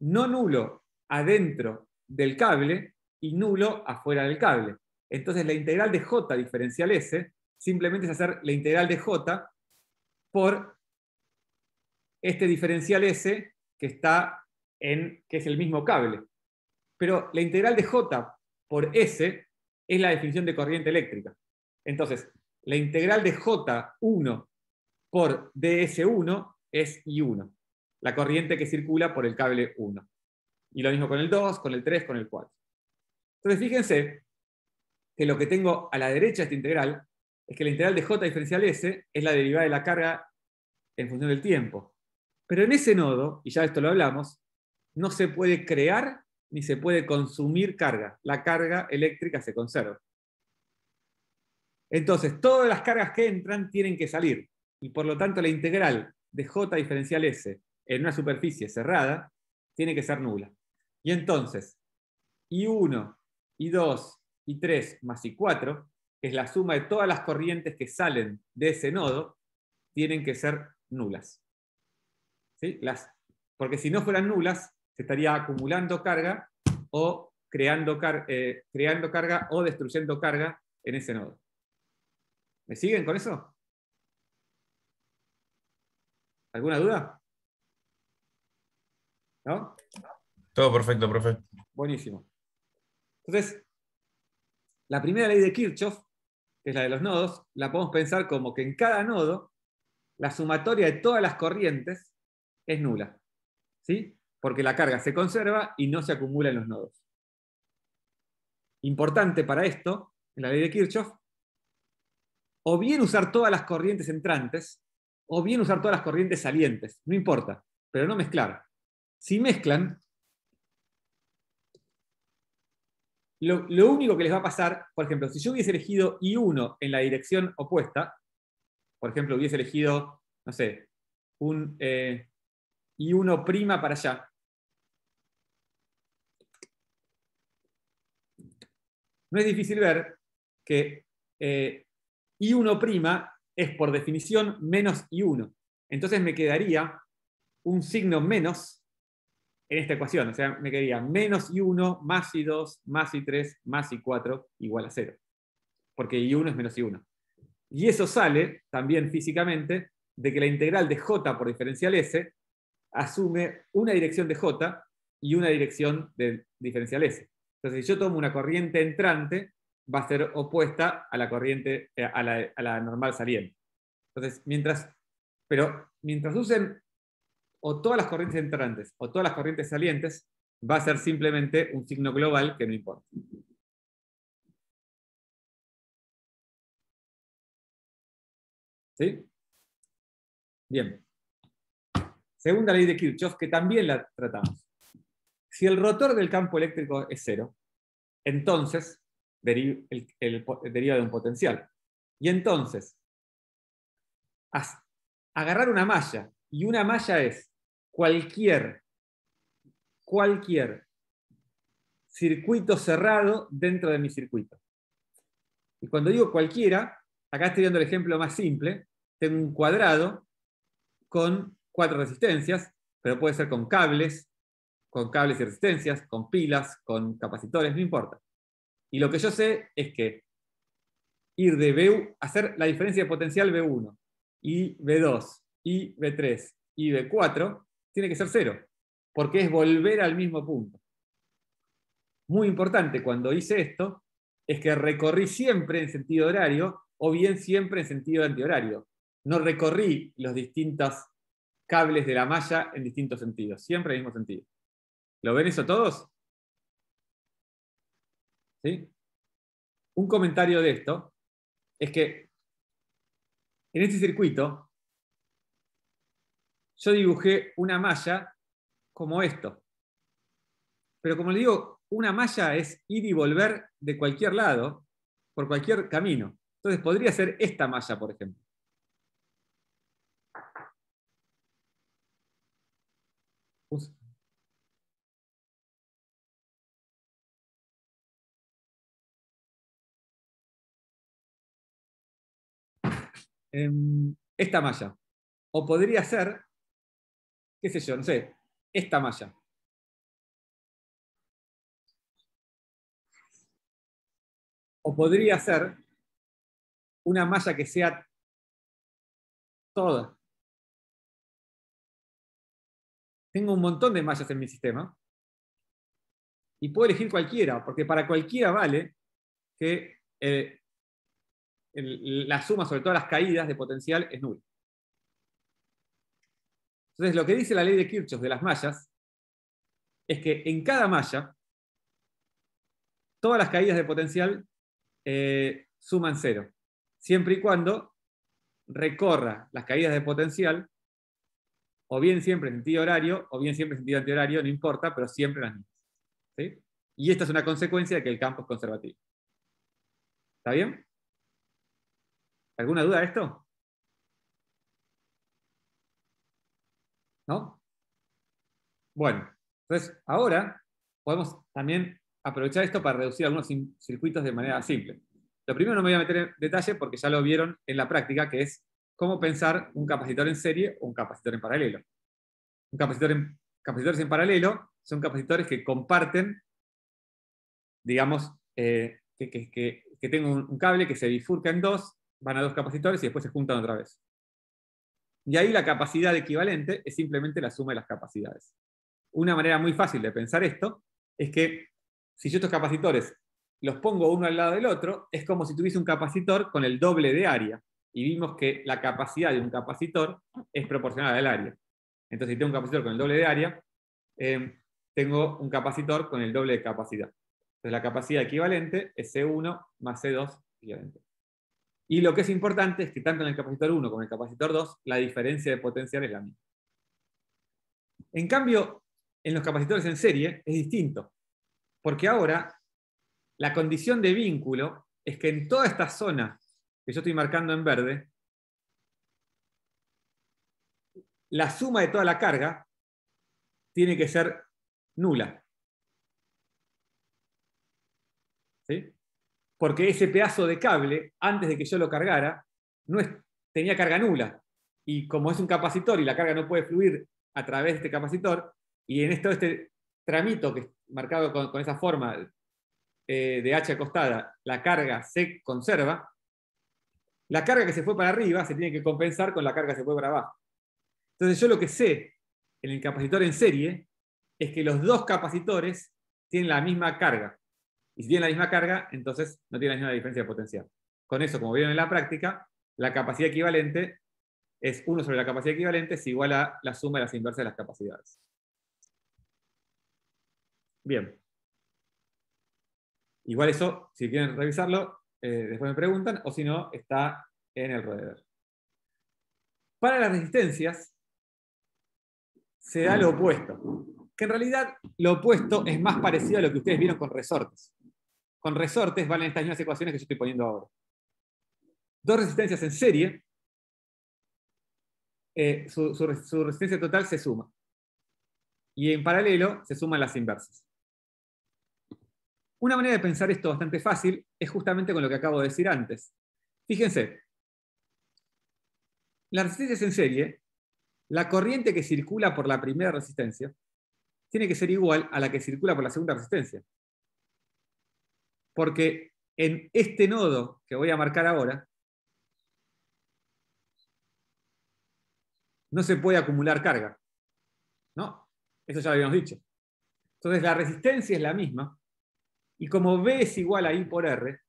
A: no nulo adentro del cable y nulo afuera del cable. Entonces, la integral de J diferencial S simplemente es hacer la integral de J por este diferencial S que está en, que es el mismo cable. Pero la integral de J por S es la definición de corriente eléctrica. Entonces, la integral de J1 por DS1 es I1, la corriente que circula por el cable 1. Y lo mismo con el 2, con el 3, con el 4. Entonces, fíjense que lo que tengo a la derecha de esta integral es que la integral de J diferencial S es la derivada de la carga en función del tiempo. Pero en ese nodo, y ya esto lo hablamos, no se puede crear ni se puede consumir carga. La carga eléctrica se conserva. Entonces, todas las cargas que entran tienen que salir. Y por lo tanto, la integral de J diferencial S en una superficie cerrada tiene que ser nula. Y entonces, I1, I2, I3 más I4, que es la suma de todas las corrientes que salen de ese nodo, tienen que ser nulas. ¿Sí? Las, porque si no fueran nulas, se estaría acumulando carga o creando, car- eh, creando carga o destruyendo carga en ese nodo. ¿Me siguen con eso? ¿Alguna duda? ¿No?
B: Todo perfecto, profe.
A: Buenísimo. Entonces, la primera ley de Kirchhoff, que es la de los nodos, la podemos pensar como que en cada nodo la sumatoria de todas las corrientes es nula. ¿Sí? Porque la carga se conserva y no se acumula en los nodos. Importante para esto, en la ley de Kirchhoff, o bien usar todas las corrientes entrantes, o bien usar todas las corrientes salientes. No importa, pero no mezclar. Si mezclan, lo, lo único que les va a pasar, por ejemplo, si yo hubiese elegido I1 en la dirección opuesta, por ejemplo, hubiese elegido, no sé, un eh, I1' prima para allá, no es difícil ver que eh, I1' es por definición menos I1. Entonces me quedaría un signo menos en esta ecuación. O sea, me quedaría menos I1 más I2 más I3 más I4 igual a 0. Porque I1 es menos I1. Y eso sale también físicamente de que la integral de J por diferencial S asume una dirección de J y una dirección de diferencial S. Entonces, si yo tomo una corriente entrante, va a ser opuesta a la corriente, eh, a la, a la normal saliente. Entonces, mientras, pero mientras usen o todas las corrientes entrantes o todas las corrientes salientes, va a ser simplemente un signo global que no importa. ¿Sí? Bien. Segunda ley de Kirchhoff, que también la tratamos. Si el rotor del campo eléctrico es cero, entonces deriva, de un potencial. Y entonces, agarrar una malla, y una malla es cualquier, cualquier circuito cerrado dentro de mi circuito. Y cuando digo cualquiera, acá estoy dando el ejemplo más simple, tengo un cuadrado con cuatro resistencias, pero puede ser con cables, con cables y resistencias, con pilas, con capacitores, no importa. Y lo que yo sé es que ir de B, hacer la diferencia de potencial B1 y B2 y B3 y B4 tiene que ser cero, porque es volver al mismo punto. Muy importante cuando hice esto es que recorrí siempre en sentido horario o bien siempre en sentido antihorario. No recorrí los distintos cables de la malla en distintos sentidos, siempre en el mismo sentido. ¿Lo ven eso todos? ¿Sí? Un comentario de esto es que en este circuito yo dibujé una malla como esto. Pero como le digo, una malla es ir y volver de cualquier lado, por cualquier camino. Entonces podría ser esta malla, por ejemplo. Em, esta malla. O podría ser, qué sé yo, no sé, esta malla. O podría ser una malla que sea toda. Tengo un montón de mallas en mi sistema y puedo elegir cualquiera, porque para cualquiera vale que eh, la suma sobre todas las caídas de potencial es nula. Entonces, lo que dice la ley de Kirchhoff de las mallas es que en cada malla, todas las caídas de potencial eh, suman cero, siempre y cuando recorra las caídas de potencial, o bien siempre en sentido horario, o bien siempre en sentido antihorario, no importa, pero siempre las mismas. Y esta es una consecuencia de que el campo es conservativo. ¿Está bien? ¿Alguna duda de esto? ¿No? Bueno, entonces ahora podemos también aprovechar esto para reducir algunos circuitos de manera simple. Lo primero no me voy a meter en detalle porque ya lo vieron en la práctica, que es cómo pensar un capacitor en serie o un capacitor en paralelo. Un capacitor en, capacitores en paralelo son capacitores que comparten, digamos, eh, que, que, que, que tengo un cable que se bifurca en dos, van a dos capacitores y después se juntan otra vez. Y ahí la capacidad equivalente es simplemente la suma de las capacidades. Una manera muy fácil de pensar esto es que si yo estos capacitores los pongo uno al lado del otro, es como si tuviese un capacitor con el doble de área. Y vimos que la capacidad de un capacitor es proporcional al área. Entonces, si tengo un capacitor con el doble de área, eh, tengo un capacitor con el doble de capacidad. Entonces, la capacidad equivalente es C1 más C2 equivalente. Y lo que es importante es que tanto en el capacitor 1 como en el capacitor 2, la diferencia de potencial es la misma. En cambio, en los capacitores en serie es distinto, porque ahora la condición de vínculo es que en toda esta zona que yo estoy marcando en verde, la suma de toda la carga tiene que ser nula. ¿Sí? Porque ese pedazo de cable, antes de que yo lo cargara, no, tenía carga nula. Y como es un capacitor y la carga no puede fluir a través de este capacitor, y en esto este tramito que es marcado con, con esa forma eh, de H acostada, la carga se conserva, la carga que se fue para arriba se tiene que compensar con la carga que se fue para abajo. Entonces yo lo que sé en el capacitor en serie es que los dos capacitores tienen la misma carga. Y si tienen la misma carga, entonces no tienen la misma diferencia de potencial. Con eso, como vieron en la práctica, la capacidad equivalente es 1 sobre la capacidad equivalente es igual a la suma de las inversas de las capacidades. Bien. Igual eso, si quieren revisarlo, eh, después me preguntan, o si no, está en el roedor. Para las resistencias, se da lo opuesto. Que en realidad lo opuesto es más parecido a lo que ustedes vieron con resortes. Con resortes valen estas mismas ecuaciones que yo estoy poniendo ahora. Dos resistencias en serie, eh, su, su res- su resistencia total se suma. Y en paralelo se suman las inversas. Una manera de pensar esto bastante fácil es justamente con lo que acabo de decir antes. Fíjense, las resistencias en serie, la corriente que circula por la primera resistencia tiene que ser igual a la que circula por la segunda resistencia. Porque en este nodo que voy a marcar ahora, no se puede acumular carga. ¿No? Eso ya lo habíamos dicho. Entonces la resistencia es la misma, y como B es igual a I por R,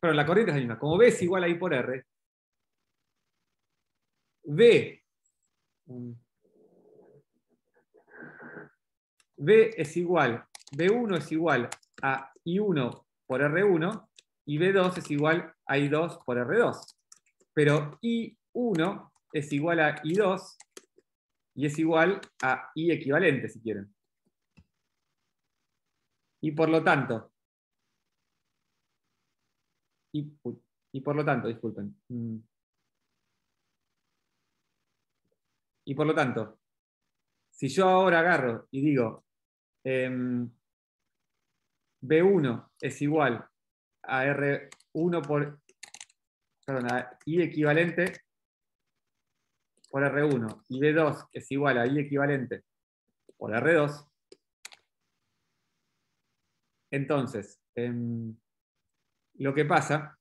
A: pero la corriente es la misma, como B es igual a I por R, B, B es igual, B1 es igual a I1 por R1 y B2 es igual a I2 por R2. Pero I1 es igual a I2 y es igual a I equivalente, si quieren. Y por lo tanto, y, por lo tanto, disculpen. mm. Y por lo tanto, si yo ahora agarro y digo em, B1 es igual a R1 por, perdón, a I equivalente por R1 y B2 es igual a I equivalente por R2, entonces, em, lo que pasa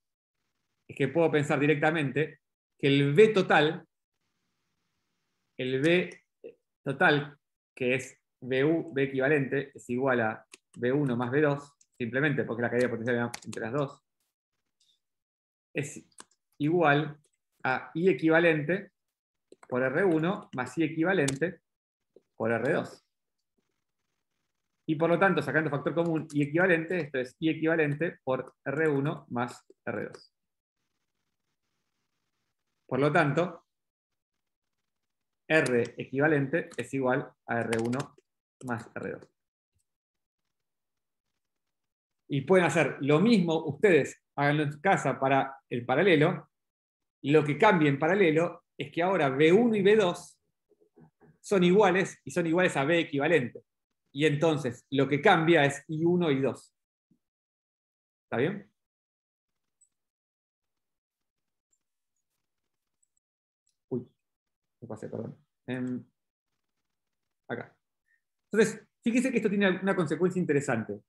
A: es que puedo pensar directamente que el B total, el B total, que es BU, B equivalente, es igual a B1 más B2, simplemente porque la caída de potencial entre las dos, es igual a I equivalente por R1 más I equivalente por R2. Y por lo tanto, sacando factor común y equivalente, esto es I equivalente por R1 más R2. Por lo tanto, R equivalente es igual a R1 más R2. Y pueden hacer lo mismo ustedes, háganlo en casa para el paralelo. Lo que cambia en paralelo es que ahora B1 y B2 son iguales y son iguales a B equivalente. Y entonces lo que cambia es I1 y 2. ¿Está bien? Uy, me pasé, perdón. Em, acá. Entonces, fíjense que esto tiene una consecuencia interesante.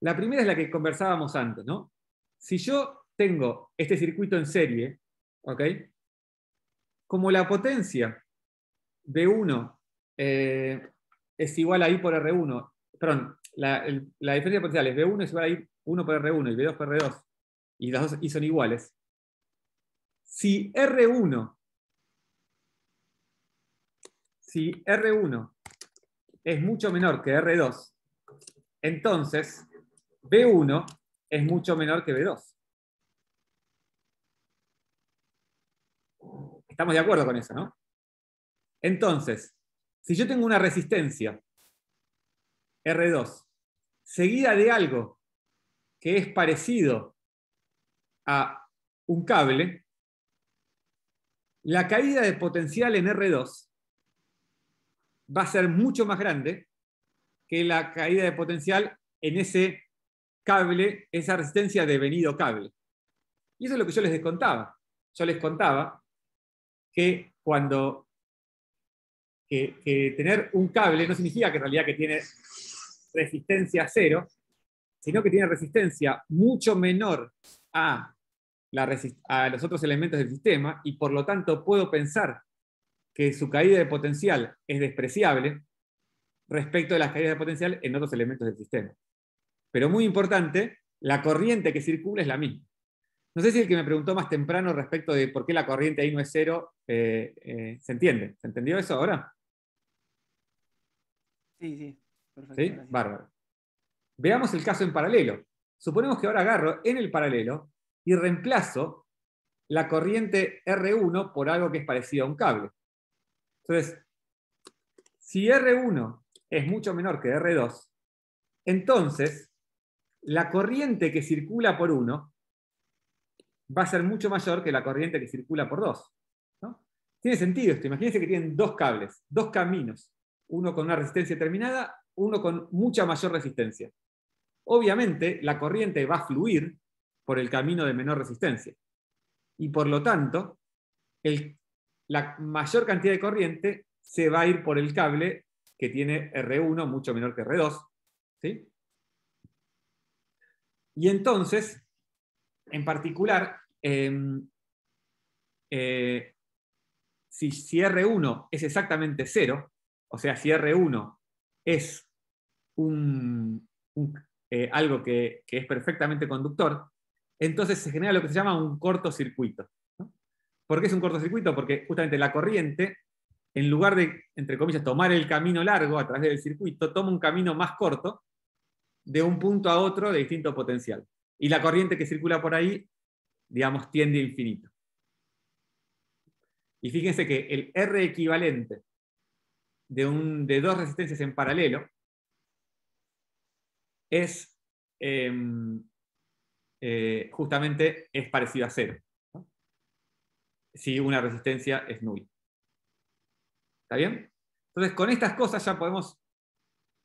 A: La primera es la que conversábamos antes, ¿no? Si yo tengo este circuito en serie, ¿ok? Como la potencia B1 eh, es igual a I por R1, perdón, la, el- la diferencia de potenciales B1 es igual a I1 por R1 y B2 por R2, y las dos I son iguales. Si R1, si R1 es mucho menor que R2, entonces B1 es mucho menor que B2. Estamos de acuerdo con eso, ¿no? Entonces, si yo tengo una resistencia R2 seguida de algo que es parecido a un cable, la caída de potencial en R2 va a ser mucho más grande que la caída de potencial en ese cable, esa resistencia de venido cable. Y eso es lo que yo les descontaba. Yo les contaba que cuando que, tener un cable no significa que en realidad que tiene resistencia cero, sino que tiene resistencia mucho menor a, la a los otros elementos del sistema y por lo tanto puedo pensar que su caída de potencial es despreciable respecto de las caídas de potencial en otros elementos del sistema. Pero muy importante, la corriente que circula es la misma. No sé si el que me preguntó más temprano respecto de por qué la corriente ahí no es cero, eh, eh, ¿se entiende? ¿Se entendió eso ahora?
E: Sí, sí. Perfecto.
A: ¿Sí?
E: gracias.
A: Bárbaro. Veamos el caso en paralelo. Suponemos que ahora agarro en el paralelo y reemplazo la corriente R1 por algo que es parecido a un cable. Entonces, si R1 es mucho menor que R2, entonces la corriente que circula por 1 va a ser mucho mayor que la corriente que circula por 2. ¿no? Tiene sentido esto. Imagínense que tienen dos cables, dos caminos, uno con una resistencia determinada, uno con mucha mayor resistencia. Obviamente, la corriente va a fluir por el camino de menor resistencia. Y por lo tanto, la mayor cantidad de corriente se va a ir por el cable que tiene R1 mucho menor que R2. ¿sí? Y entonces, en particular, em, eh, si, si R1 es exactamente cero, o sea, si R1 es eh, algo que, es perfectamente conductor, entonces se genera lo que se llama un cortocircuito. ¿Por qué es un cortocircuito? Porque justamente la corriente, en lugar de, entre comillas, tomar el camino largo a través del circuito, toma un camino más corto de un punto a otro de distinto potencial. Y la corriente que circula por ahí, digamos, tiende a infinito. Y fíjense que el R equivalente de, un, de dos resistencias en paralelo es em, eh, justamente es parecido a cero. Si una resistencia es nula. ¿Está bien? Entonces, con estas cosas ya podemos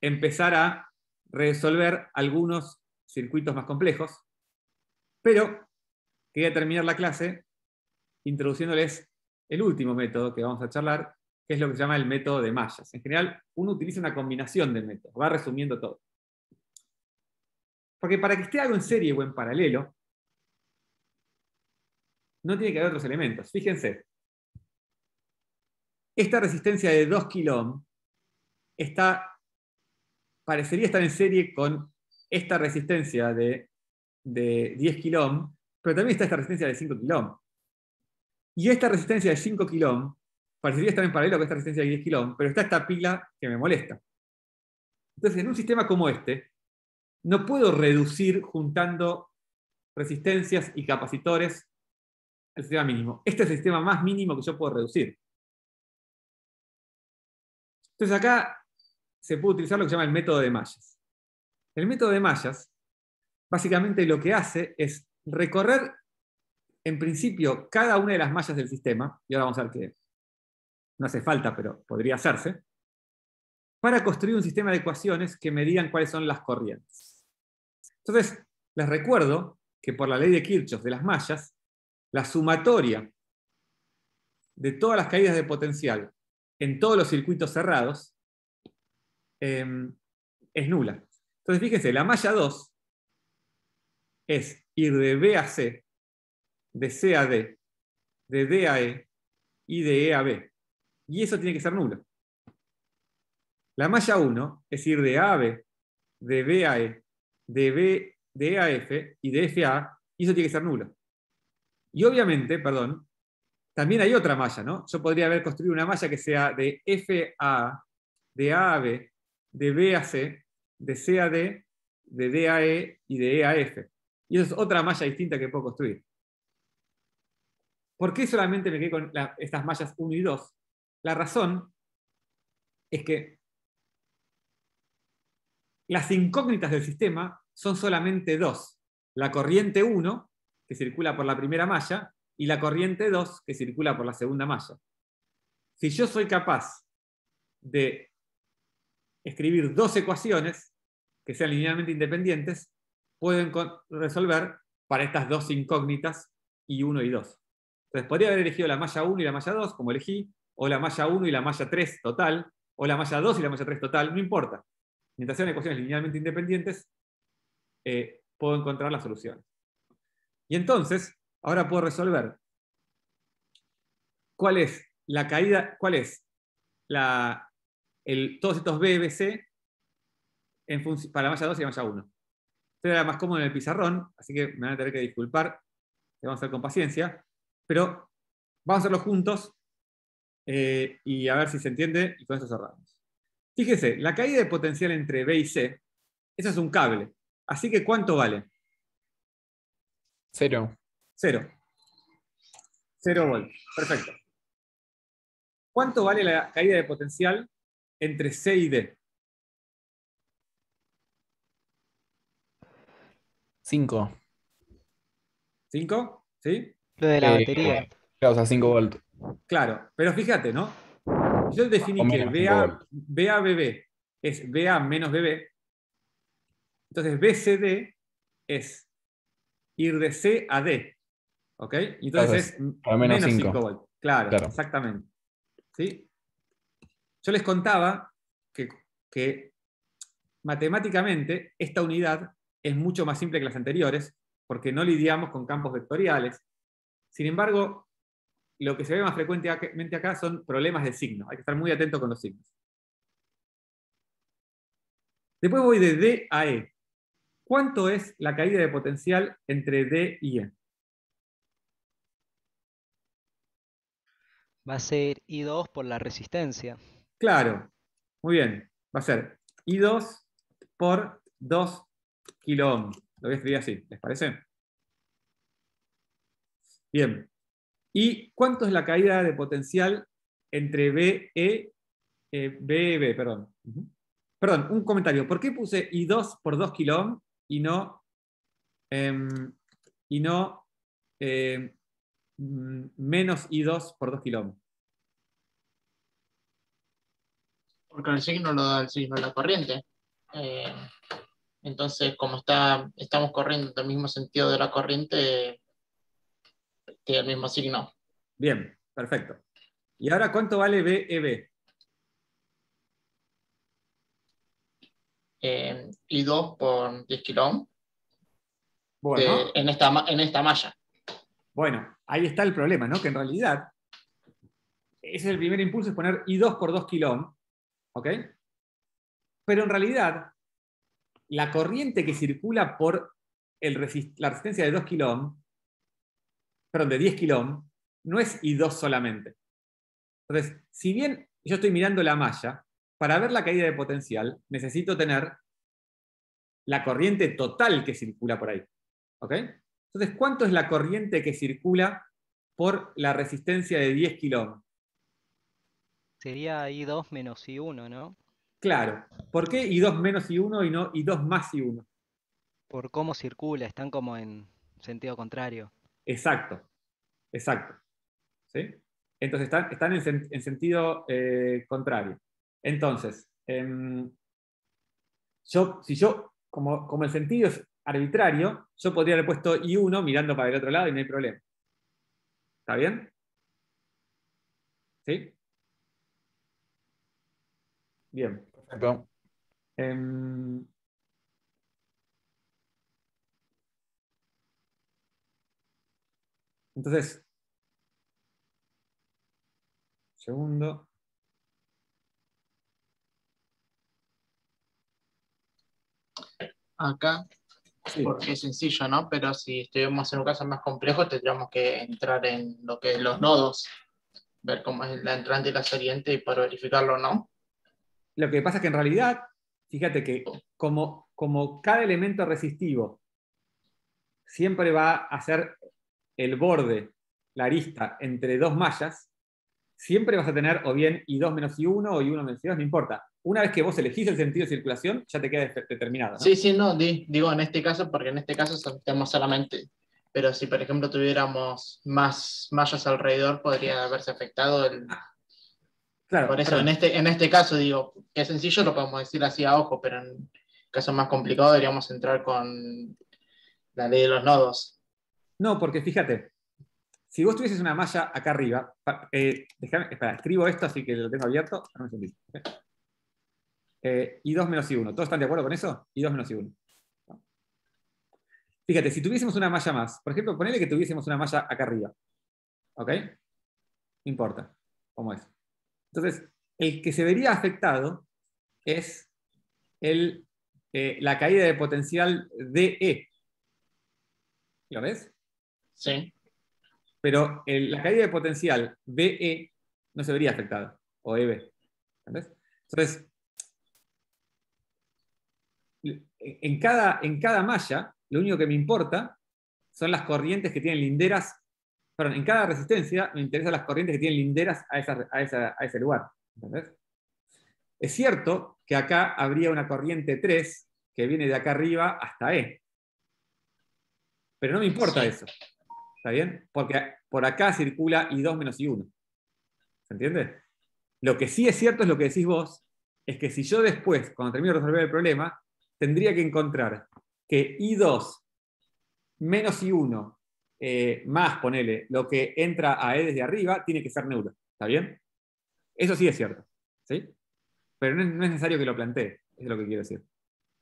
A: empezar a resolver algunos circuitos más complejos, pero quería terminar la clase introduciéndoles el último método que vamos a charlar, que es lo que se llama el método de mallas. En general, uno utiliza una combinación de métodos, va resumiendo todo. Porque para que esté algo en serie o en paralelo, no tiene que haber otros elementos. Fíjense, esta resistencia de 2 kilo está, parecería estar en serie con esta resistencia de, de 10 kilo pero también está esta resistencia de 5 kilo Y esta resistencia de 5 kilo parecería estar en paralelo con esta resistencia de 10 kilo pero está esta pila que me molesta. Entonces, en un sistema como este, no puedo reducir juntando resistencias y capacitores al sistema mínimo. Este es el sistema más mínimo que yo puedo reducir. Entonces acá se puede utilizar lo que se llama el método de mallas. El método de mallas básicamente lo que hace es recorrer en principio cada una de las mallas del sistema, y ahora vamos a ver que no hace falta, pero podría hacerse, para construir un sistema de ecuaciones que me digan cuáles son las corrientes. Entonces, les recuerdo que por la ley de Kirchhoff de las mallas, la sumatoria de todas las caídas de potencial en todos los circuitos cerrados eh, es nula. Entonces, fíjense, la malla 2 es ir de B a C, de C a D, de D a E y de E a B. Y eso tiene que ser nulo. La malla 1 es ir de A a B, de B a E, de, B, de E a F y de F a A, y eso tiene que ser nulo. Y obviamente, perdón, también hay otra malla, ¿no? Yo podría haber construido una malla que sea de F a A, de A a B, de B a C, de C a D, de D a E y de E a F. Y eso es otra malla distinta que puedo construir. ¿Por qué solamente me quedé con estas mallas 1 y 2? La razón es que las incógnitas del sistema son solamente dos. La corriente 1, que circula por la primera malla, y la corriente 2, que circula por la segunda malla. Si yo soy capaz de escribir dos ecuaciones que sean linealmente independientes, puedo enco- resolver para estas dos incógnitas I1 y 2. Entonces podría haber elegido la malla 1 y la malla 2, como elegí, o la malla 1 y la malla 3 total, o la malla 2 y la malla 3 total, no importa. Mientras sean ecuaciones linealmente independientes, eh, puedo encontrar las soluciones. Y entonces, ahora puedo resolver cuál es la caída, cuál es la, el, todos estos B, B, C en para la malla 2 y la malla 1. Esto era más cómodo en el pizarrón, así que me van a tener que disculpar, que vamos a hacer con paciencia, pero vamos a hacerlo juntos eh, y a ver si se entiende y con eso cerramos. Fíjese, la caída de potencial entre B y C, eso es un cable. Así que ¿cuánto vale?
H: Cero.
A: Cero. Cero volt. Perfecto. ¿Cuánto vale la caída de potencial entre C y D?
H: Cinco.
A: ¿Cinco? ¿Sí?
I: Lo de la
H: Eh,
I: batería.
H: Claro, o sea, 5 volt.
A: Claro. Pero fíjate, ¿no? Yo definí
H: O
A: que
H: menos,
A: BA, BABB es BA menos BB. Entonces BCD es ir de C a D. ¿Ok? Y entonces
H: Claro,
A: es
H: a menos
A: menos
H: cinco.
A: 5 volt. Claro,
H: Claro.
A: exactamente. ¿Sí? Yo les contaba que, matemáticamente esta unidad es mucho más simple que las anteriores porque no lidiamos con campos vectoriales. Sin embargo, lo que se ve más frecuentemente acá son problemas de signo. Hay que estar muy atento con los signos. Después voy de D a E. ¿Cuánto es la caída de potencial entre D y E?
I: Va a ser I2 por la resistencia.
A: Claro, muy bien. Va a ser I2 por 2 kilo ohm. Lo voy a escribir así, ¿les parece? Bien. ¿Y cuánto es la caída de potencial entre BE, eh, BEB, perdón? Ujú. Perdón, un comentario. ¿Por qué puse I2 por 2 kilo ohm y no, em, y no mm, menos I2 por 2 kilo ohm?
C: Porque el signo lo da el signo de la corriente. Eh, entonces, como está, estamos corriendo en el mismo sentido de la corriente, tiene el mismo signo.
A: Bien, perfecto. ¿Y ahora cuánto vale E BEB?
C: Eh, y 2 por 10 kilo ohm,
A: Bueno,
C: de- en, esta, en esta malla.
A: bueno, ahí está el problema, ¿no? Que en realidad, ese es el primer impulso, es poner I2 por 2 kilo ohm, ¿ok? Pero en realidad, la corriente que circula por la resistencia de 2 kilo perdón, de 10 kilo no es I2 solamente. Entonces, si bien yo estoy mirando la malla, para ver la caída de potencial necesito tener la corriente total que circula por ahí. ¿Ok? Entonces, ¿cuánto es la corriente que circula por la resistencia de 10 kilo?
I: Sería I2 menos I1, ¿no?
A: Claro. ¿Por qué I2 menos I1 y no I2 más I1?
I: Por cómo circula, están como en sentido contrario.
A: Exacto. Exacto. ¿Sí? Entonces están, están en, sen- en sentido eh, contrario. Entonces, em, yo, si yo, como, como el sentido es arbitrario, yo podría haber puesto I1 mirando para el otro lado y no hay problema. ¿Está bien? ¿Sí? Bien.
H: Perfecto.
A: Em, entonces, segundo.
C: Acá,
A: Sí,
C: porque es sencillo, ¿no? Pero si estuviéramos en un caso más complejo, tendríamos que entrar en lo que es los nodos, ver cómo es la entrante y la saliente y para verificarlo, ¿no?
A: Lo que pasa es que en realidad, fíjate que como, como cada elemento resistivo siempre va a ser el borde, la arista entre dos mallas, siempre vas a tener o bien I2 menos I1 o I1 menos I2, no importa. Una vez que vos elegís el sentido de circulación, ya te queda de- determinado. ¿no?
C: Sí, sí, no, di- digo en este caso, porque en este caso so- tenemos solamente, pero si por ejemplo tuviéramos más mallas alrededor, podría haberse afectado el...
A: Claro,
C: Por eso en este, en este caso digo, que es sencillo, lo podemos decir así a ojo, pero en casos más complicados deberíamos entrar con la ley de los nodos.
A: No, porque fíjate, si vos tuvieses una malla acá arriba, eh, déjame- espera, escribo esto así que lo tengo abierto. Eh, y 2 menos I1. ¿Todos están de acuerdo con eso? Y 2 menos I1. Fíjate, si tuviésemos una malla más, por ejemplo, ponele que tuviésemos una malla acá arriba. ¿Ok? No importa cómo es. Entonces, el que se vería afectado es el, eh, la caída de potencial DE. ¿Lo ves?
C: Sí,
A: Pero el- la caída de potencial BE no se vería afectada, o EB. ¿entendés? Entonces, en cada, en cada malla, lo único que me importa son las corrientes que tienen linderas. Perdón, en cada resistencia me interesan las corrientes que tienen linderas a, esa- a esa- a ese lugar. ¿entendés? Es cierto que acá habría una corriente 3 que viene de acá arriba hasta E. Pero no me importa eso. ¿Está bien? Porque por acá circula I2 menos I1. ¿Se entiende? Lo que sí es cierto es lo que decís vos, es que si yo después, cuando termino de resolver el problema, tendría que encontrar que I2 menos I1 eh, más, ponele, lo que entra a E desde arriba, tiene que ser neutro. ¿Está bien? Eso sí es cierto. ¿sí? Pero no es, no es necesario que lo plantee, es lo que quiero decir.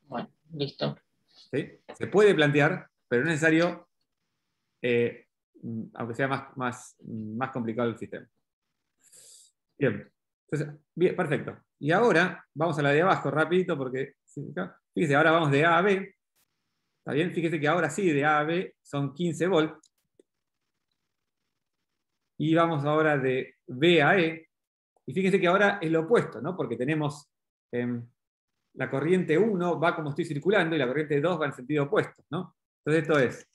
C: bueno, listo.
A: ¿sí? Se puede plantear, pero no es necesario, eh, aunque sea más, más, más complicado el sistema. Bien, entonces, bien, perfecto. Y ahora vamos a la de abajo rapidito porque, fíjese, ahora vamos de A a B. ¿Está bien? Fíjese que ahora sí, de A a B son 15 volts. Y vamos ahora de B a E. Y fíjense que ahora es lo opuesto, ¿no? Porque tenemos em, la corriente 1 va como estoy circulando y la corriente 2 va en sentido opuesto, ¿no? Entonces esto es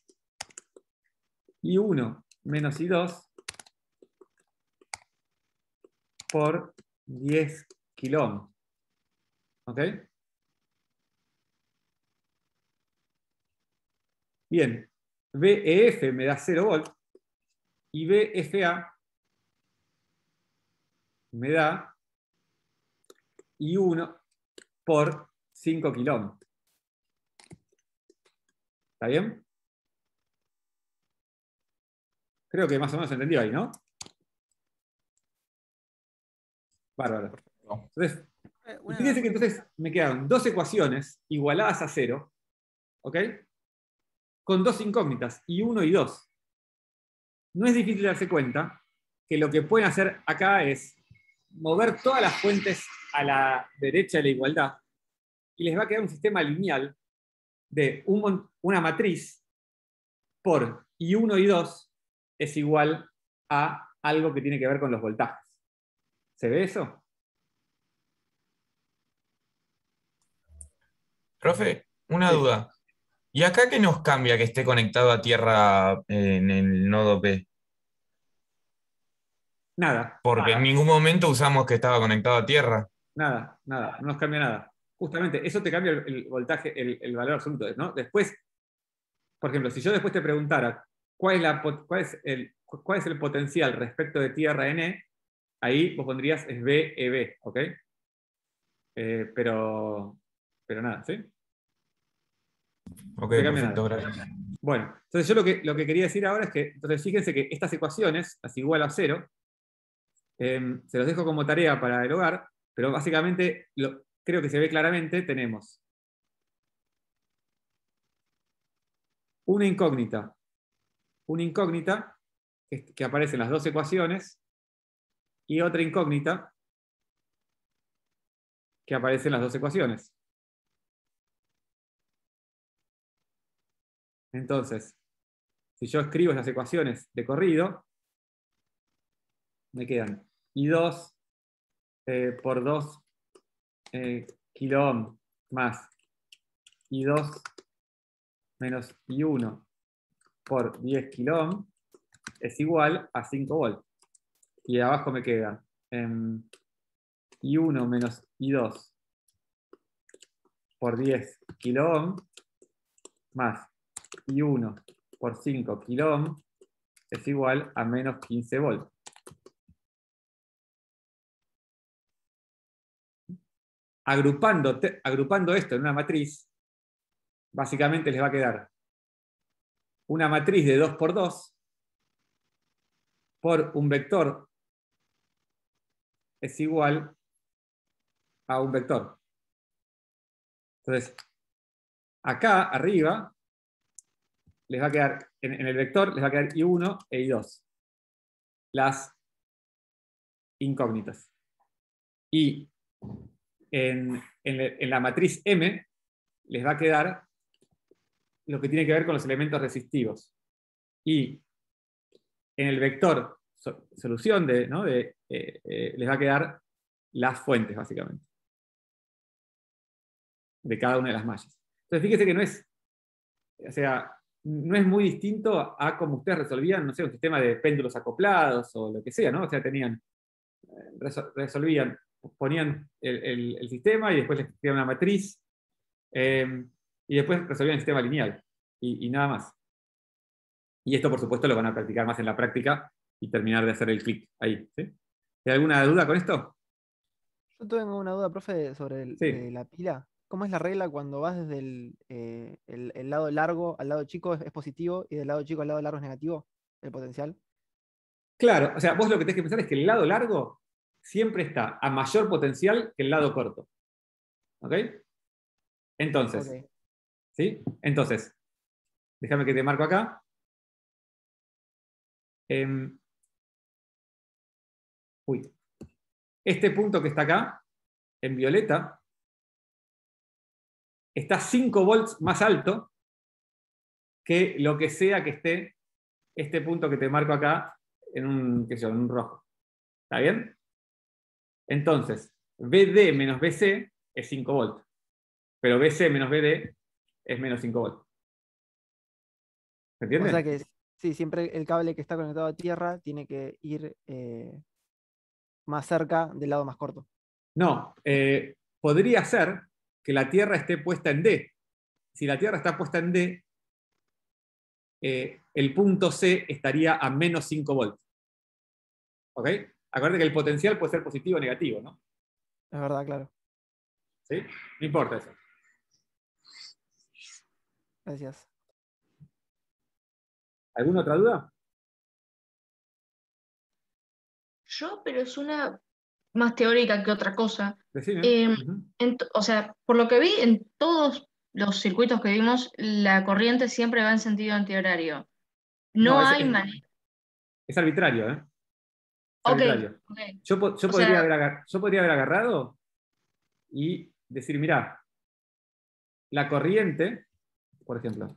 A: I1 menos I2 por 10 kilómetros. ¿Ok? Bien, BEF me da 0 volt y BFA me da I1 por 5 kilómetros. ¿Está bien? Creo que más o menos se entendió ahí, ¿no? Bárbaro. Entonces,
E: Eh,
A: fíjense que entonces me quedaron dos ecuaciones igualadas a cero, ¿ok? Con dos incógnitas, y 1 y 2. No es difícil darse cuenta que lo que pueden hacer acá es mover todas las fuentes a la derecha de la igualdad y les va a quedar un sistema lineal de un una matriz por I1 y 2 es igual a algo que tiene que ver con los voltajes. ¿Se ve eso?
B: Profe, una
A: Sí.
B: duda. ¿Y acá qué nos cambia que esté conectado a tierra en el nodo P?
A: Nada.
B: Porque en ningún momento usamos que estaba conectado a tierra.
A: Nada, nada, no nos cambia nada. Justamente, eso te cambia el, el voltaje, el, el valor absoluto, ¿no? Después, por ejemplo, si yo después te preguntara cuál es, la, pot- cuál es, el, cuál es el potencial respecto de tierra E, ahí vos pondrías es BEB, ¿ok? Eh, pero, pero nada, ¿sí?
B: Ok, perfecto, gracias.
A: Bueno, entonces yo lo que, lo que quería decir ahora es que, entonces fíjense que estas ecuaciones, las igual a cero, eh, se los dejo como tarea para el hogar, pero básicamente lo- creo que se ve claramente, tenemos una incógnita, una incógnita que, que aparece en las dos ecuaciones y otra incógnita que aparece en las dos ecuaciones. Entonces, si yo escribo esas ecuaciones de corrido, me quedan I2 eh, por 2 eh, kilo ohm más I2 menos I1 por 10 kilo ohm es igual a 5 volts. Y abajo me queda em, I1 menos I2 por 10 kilo ohm más I1 por 5 kilo ohm es igual a menos 15 volts. Agrupando, te- agrupando esto en una matriz, básicamente les va a quedar una matriz de 2 por 2 por un vector es igual a un vector. Entonces, acá arriba les va a quedar, en, el vector les va a quedar I1 e I2. Las incógnitas. Y en, en la- matriz M les va a quedar lo que tiene que ver con los elementos resistivos. Y en el vector so- solución de, ¿no? de, eh, eh, les va a quedar las fuentes, básicamente, de cada una de las mallas. Entonces, fíjese que no es, o sea, no es muy distinto a cómo ustedes resolvían, no sé, un sistema de péndulos acoplados o lo que sea, ¿no? O sea, tenían, eh, resol- resolvían, ponían el, el- el sistema y después les escribían una matriz eh, y después resolvían el sistema lineal y, y nada más. Y esto, por supuesto, lo van a practicar más en la práctica y terminar de hacer el clic ahí. ¿sí? ¿Hay alguna duda con esto?
E: Yo tengo una duda, profe, sobre el-
A: Sí.
E: eh, la pila. ¿Cómo es la regla cuando vas desde el, eh, el- el lado largo al lado chico es, es positivo y del lado chico al lado largo es negativo? El potencial.
A: Claro, o sea, vos lo que tenés que pensar es que el lado largo siempre está a mayor potencial que el lado corto. ¿Ok? Entonces. ¿sí? Entonces, déjame que te marco acá. Em, uy. Este punto que está acá, en violeta, está 5 volts más alto que lo que sea que esté este punto que te marco acá en un, qué sé en un rojo. ¿Está bien? Entonces, BD menos BC es 5 volts, pero BC menos BD es menos 5 volts. ¿Se entiende?
E: O sea que sí, siempre el cable que está conectado a tierra tiene que ir eh, más cerca del lado más corto.
A: No, eh, podría ser que la Tierra esté puesta en D. Si la Tierra está puesta en D, eh, el punto C estaría a menos 5 volts. ¿Ok? Acuérdate que el potencial puede ser positivo o negativo, ¿no?
E: Es verdad, claro.
A: ¿Sí? No importa eso.
E: Gracias.
A: ¿Alguna otra duda?
J: Yo, pero es una más teórica que otra cosa. En to- o sea, por lo que vi en todos los circuitos que vimos, la corriente siempre va en sentido antihorario. No,
A: No, es-
J: hay
A: es-
J: manera.
A: Es arbitrario, ¿eh? Es arbitrario. Yo, podría
J: sea-
A: haber yo podría haber agarrado y decir, mirá, la corriente, por ejemplo,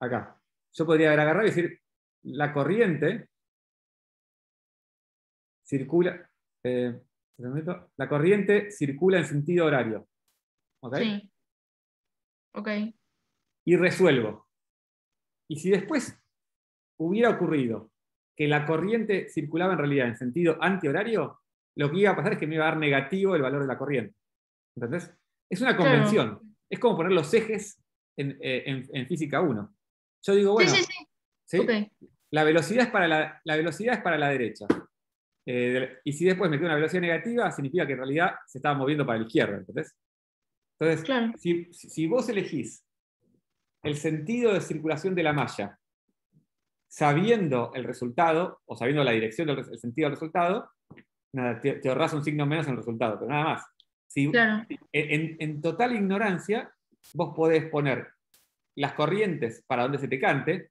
A: acá, yo podría haber agarrado y decir, la corriente circula, eh, la corriente circula en sentido horario. ¿ok?
J: Sí. Ok.
A: y resuelvo. Y si después hubiera ocurrido que la corriente circulaba en realidad en sentido antihorario, lo que iba a pasar es que me iba a dar negativo el valor de la corriente. ¿Entendés? Es una
J: Claro.
A: convención. Es como poner los ejes en, eh, en- en física 1. Yo digo, bueno,
J: sí, sí, sí.
A: la, velocidad es para la, la velocidad es para la derecha. Eh, y si después me queda una velocidad negativa, significa que en realidad se estaba moviendo para la izquierda. ¿entendés? Entonces,
J: Claro.
A: si, vos elegís el sentido de circulación de la malla, sabiendo el resultado, o sabiendo la dirección del el sentido del resultado, nada, te, te ahorrás un signo menos en el resultado, pero nada más. Si,
J: Claro.
A: en, en total ignorancia, vos podés poner las corrientes para donde se te cante,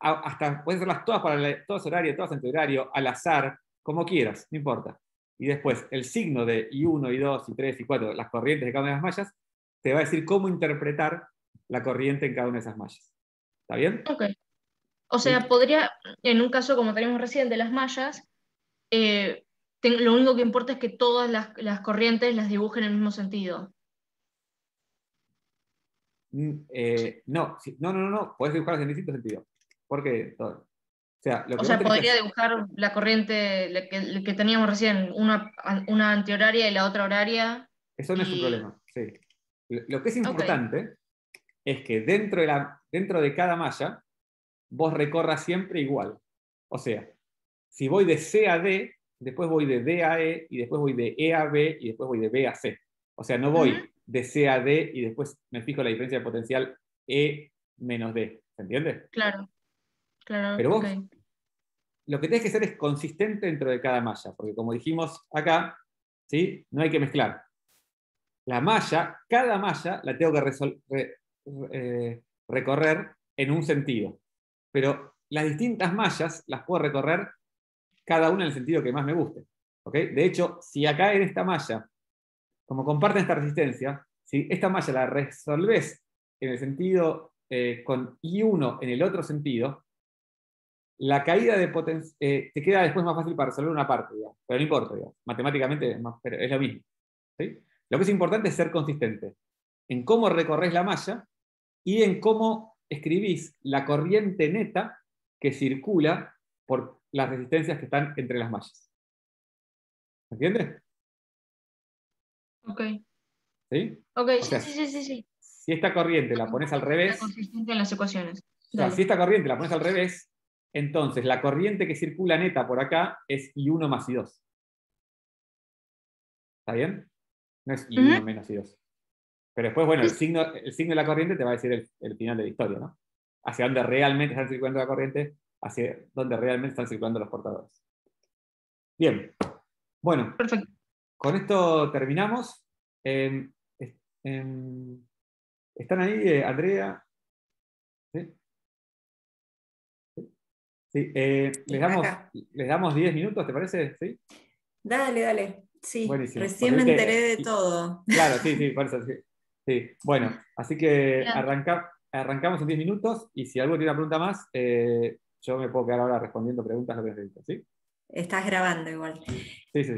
A: hasta puedes hacerlas todas para todas horario, todas antihorario, al azar, como quieras, no importa. Y después el signo de I1, I2, I3, I4, las corrientes de cada una de las mallas, te va a decir cómo interpretar la corriente en cada una de esas mallas. ¿Está bien?
J: Ok. O sea, podría, en un caso como tenemos recién de las mallas, eh, ten- lo único que importa es que todas las, las corrientes las dibujen en el mismo sentido.
A: Mm, eh, no, no, no, no, no, podés dibujarlas en distintos sentidos. Porque todo. O sea, lo que
J: O sea,
A: que
J: podría
A: hacer-
J: dibujar la corriente la que, la que teníamos recién, una, una antihoraria y la otra horaria.
A: Eso no es un
J: Y-
A: problema. sí. Lo que es importante es que dentro de, la, dentro de cada malla vos recorras siempre igual. O sea, si voy de C a D, después voy de D a E, y después voy de E a B, y después voy de B a C. O sea, no voy
J: Ujú.
A: de C a D y después me fijo la diferencia de potencial E menos D. ¿Se entiende?
J: Claro. Claro,
A: Pero vos-. Lo que tenés que ser es consistente dentro de cada malla, porque como dijimos acá, ¿sí? no hay que mezclar. La malla, cada malla la tengo que re- eh, recorrer en un sentido. Pero las distintas mallas las puedo recorrer cada una en el sentido que más me guste. ¿ok? De hecho, si acá en esta malla, como comparten esta resistencia, si esta malla la resolvés en el sentido eh, con I1 en el otro sentido, la caída de potencia te queda después más fácil para resolver una parte, digamos, pero no importa, digamos. matemáticamente es, más- pero es lo mismo. ¿sí? Lo que es importante es ser consistente en cómo recorres la malla y en cómo escribís la corriente neta que circula por las resistencias que están entre las mallas. ¿Entiendes?
J: Ok,
A: ¿Sí?
J: ok,
A: O
J: sí,
A: sea,
J: sí, sí, sí, sí.
A: Si esta corriente la pones al revés,
J: Consistente en las ecuaciones.
A: O sea, si esta corriente la pones al revés, entonces la corriente que circula neta por acá es I1 más I2. ¿Está bien? No es I1
J: Ujú.
A: menos I2. Pero después, bueno, el signo, el signo de la corriente te va a decir el, el final de la historia, ¿no? Hacia dónde realmente están circulando la corriente, hacia dónde realmente están circulando los portadores. Bien. Bueno,
J: Perfecto.
A: con esto terminamos. Em, em, ¿Están ahí, eh, Andrea? Sí, eh, les, damos,
K: Acá.
A: les damos 10 minutos, ¿te parece? ¿Sí?
K: Dale, dale. Sí,
A: Buenísimo.
K: recién me enteré de
A: y-
K: todo.
A: Claro, sí, sí, por eso. Sí. Sí. Bueno, así que arranca- arrancamos en 10 minutos y si alguno tiene una pregunta más, eh, yo me puedo quedar ahora respondiendo preguntas lo que necesito, ¿sí?
K: Estás grabando igual.
A: Sí, sí.